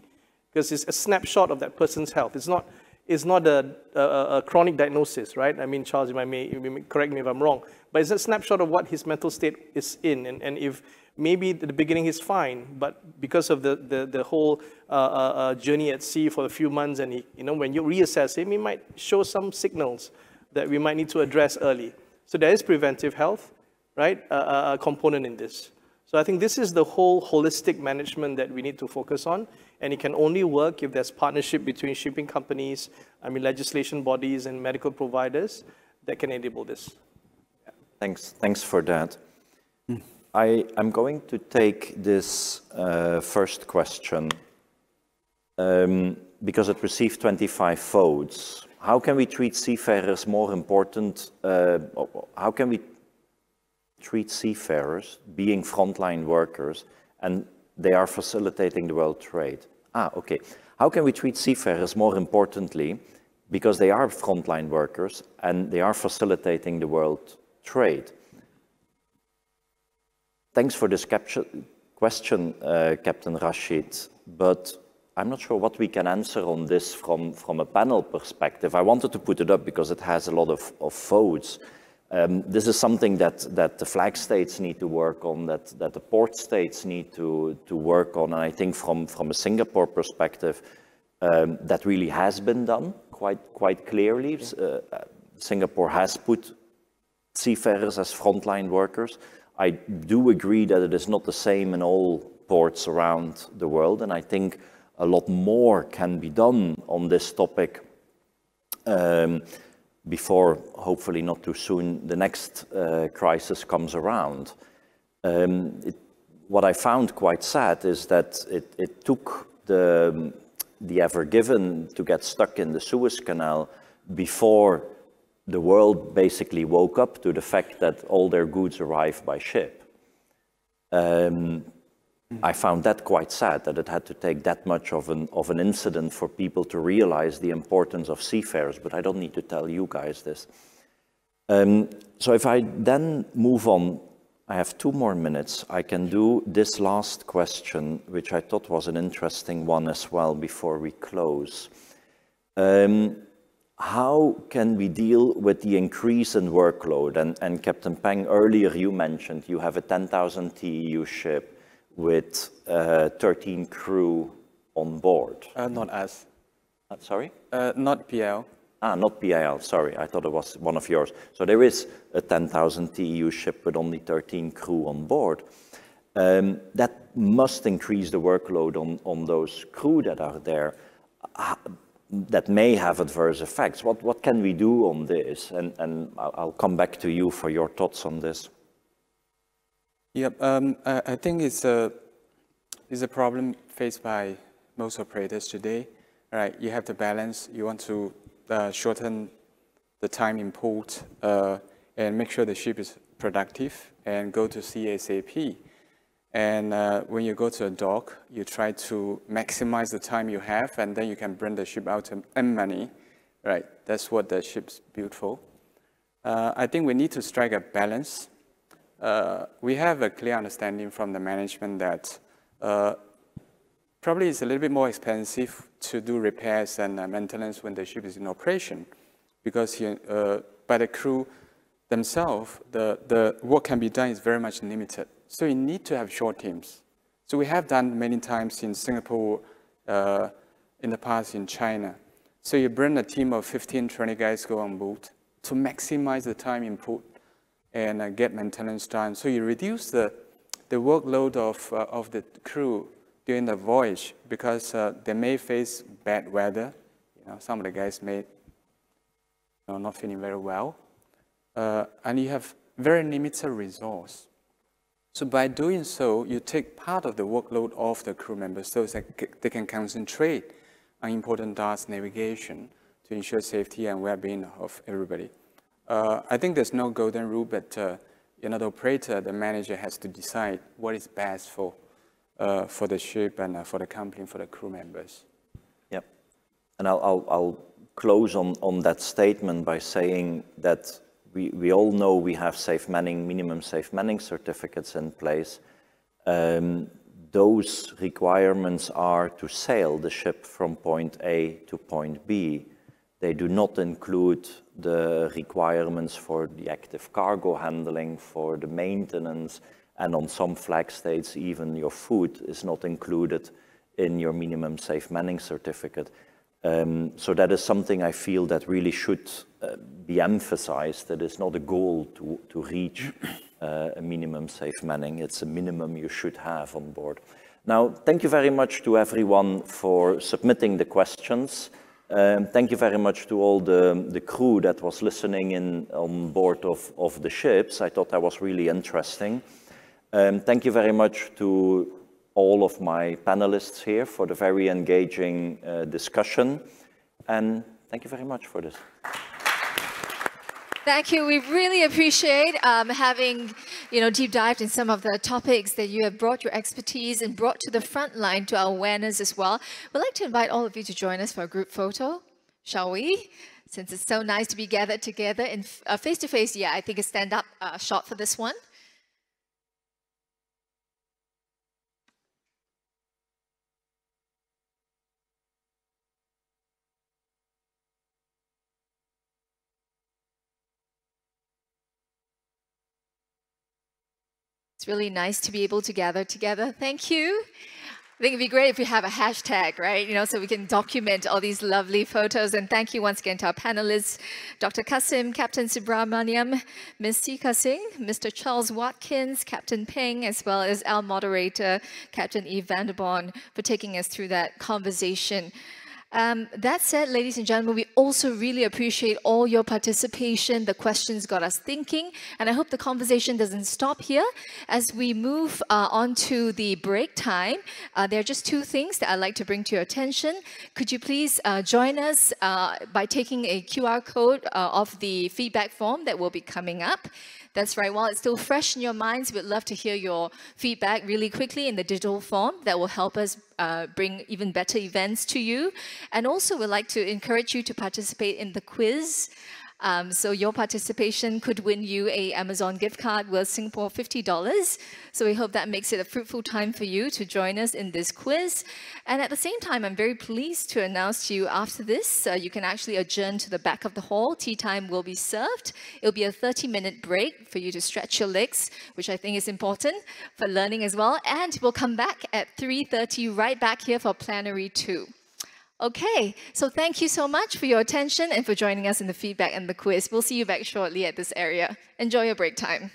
Because it's a snapshot of that person's health. It's not, it's not a, a, a chronic diagnosis, right? I mean, Charles, you may, you may correct me if I'm wrong, but it's a snapshot of what his mental state is in. And, and if maybe at the beginning he's fine, but because of the, the, the whole uh, uh, uh journey at sea for a few months, and he, you know, when you reassess him, he might show some signals that we might need to address early. So there is preventive health, right, a, a component in this. So I think this is the whole holistic management that we need to focus on, and it can only work if there's partnership between shipping companies, I mean legislation bodies and medical providers that can enable this. Thanks, thanks for that. I, am going to take this uh, first question um, because it received 25 votes how can we treat seafarers more important, uh, how can we treat seafarers being frontline workers and they are facilitating the world trade? Ah, okay. How can we treat seafarers more importantly because they are frontline workers and they are facilitating the world trade? Thanks for this question, uh, Captain Rashid, but I'm not sure what we can answer on this from, from a panel perspective. I wanted to put it up because it has a lot of, of votes. Um, this is something that, that the flag states need to work on, that, that the port states need to, to work on. And I think from, from a Singapore perspective, um, that really has been done quite, quite clearly. Uh, Singapore has put seafarers as frontline workers. I do agree that it is not the same in all ports around the world. And I think a lot more can be done on this topic um, before, hopefully not too soon, the next uh, crisis comes around. Um, it, what I found quite sad is that it, it took the, the Ever Given to get stuck in the Suez Canal before the world basically woke up to the fact that all their goods arrive by ship. Um, I found that quite sad that it had to take that much of an, of an incident for people to realize the importance of seafarers, but I don't need to tell you guys this. Um, so if I then move on, I have two more minutes. I can do this last question, which I thought was an interesting one as well before we close. Um, how can we deal with the increase in workload? And, and Captain Peng, earlier you mentioned you have a 10,000 TEU ship with uh, 13 crew on board. Uh, not us. Uh, sorry? Uh, not PIL. Ah, not PIL, sorry. I thought it was one of yours. So there is a 10,000 TEU ship with only 13 crew on board. Um, that must increase the workload on, on those crew that are there. Uh, that may have adverse effects. What, what can we do on this? And, and I'll come back to you for your thoughts on this. Yep, um, I, I, think it's a, it's a problem faced by most operators today. Right, you have to balance, you want to uh, shorten the time in port uh, and make sure the ship is productive and go to CASAP. And uh, when you go to a dock, you try to maximize the time you have and then you can bring the ship out and money. Right, that's what the ship's built for. Uh, I think we need to strike a balance uh, we have a clear understanding from the management that uh, probably it's a little bit more expensive to do repairs and uh, maintenance when the ship is in operation because here, uh, by the crew themselves, the, the work can be done is very much limited. So you need to have short teams. So we have done many times in Singapore, uh, in the past in China. So you bring a team of 15, 20 guys go on board to maximize the time input and uh, get maintenance time. So you reduce the, the workload of, uh, of the crew during the voyage because uh, they may face bad weather. You know, some of the guys may you know, not feeling very well. Uh, and you have very limited resource. So by doing so, you take part of the workload off the crew members so that they can concentrate on important tasks, navigation, to ensure safety and well-being of everybody. Uh, I think there's no golden rule, but uh, you know, the operator, the manager has to decide what is best for, uh, for the ship and uh, for the company, for the crew members. Yep. And I'll, I'll, I'll close on, on that statement by saying that we, we all know we have safe manning, minimum safe manning certificates in place. Um, those requirements are to sail the ship from point A to point B. They do not include the requirements for the active cargo handling, for the maintenance, and on some flag states, even your food is not included in your minimum safe manning certificate. Um, so that is something I feel that really should uh, be emphasized. That it's not a goal to, to reach uh, a minimum safe manning. It's a minimum you should have on board. Now, thank you very much to everyone for submitting the questions. Um, thank you very much to all the, the crew that was listening in on board of, of the ships. I thought that was really interesting. Um, thank you very much to all of my panelists here for the very engaging uh, discussion. And thank you very much for this. Thank you. We really appreciate um, having, you know, deep dived in some of the topics that you have brought your expertise and brought to the front line to our awareness as well. We'd like to invite all of you to join us for a group photo, shall we? Since it's so nice to be gathered together in face-to-face, -face, yeah, I think a stand-up uh, shot for this one. It's really nice to be able to gather together. Thank you. I think it'd be great if we have a hashtag, right? You know, so we can document all these lovely photos. And thank you once again to our panelists, Dr. Kasim, Captain Subramaniam, Ms. Sika Singh, Mr. Charles Watkins, Captain Peng, as well as our moderator, Captain Yves Vandenborn, for taking us through that conversation. Um, that said, ladies and gentlemen, we also really appreciate all your participation. The questions got us thinking, and I hope the conversation doesn't stop here. As we move uh, on to the break time, uh, there are just two things that I'd like to bring to your attention. Could you please uh, join us uh, by taking a QR code uh, of the feedback form that will be coming up? That's right. While it's still fresh in your minds, we'd love to hear your feedback really quickly in the digital form. That will help us uh, bring even better events to you. And also, we'd like to encourage you to participate in the quiz. Um, so your participation could win you a Amazon gift card worth Singapore $50. So we hope that makes it a fruitful time for you to join us in this quiz. And at the same time, I'm very pleased to announce to you after this, uh, you can actually adjourn to the back of the hall. Tea time will be served. It'll be a 30 minute break for you to stretch your legs, which I think is important for learning as well. And we'll come back at 3.30 right back here for plenary two. Okay, so thank you so much for your attention and for joining us in the feedback and the quiz. We'll see you back shortly at this area. Enjoy your break time.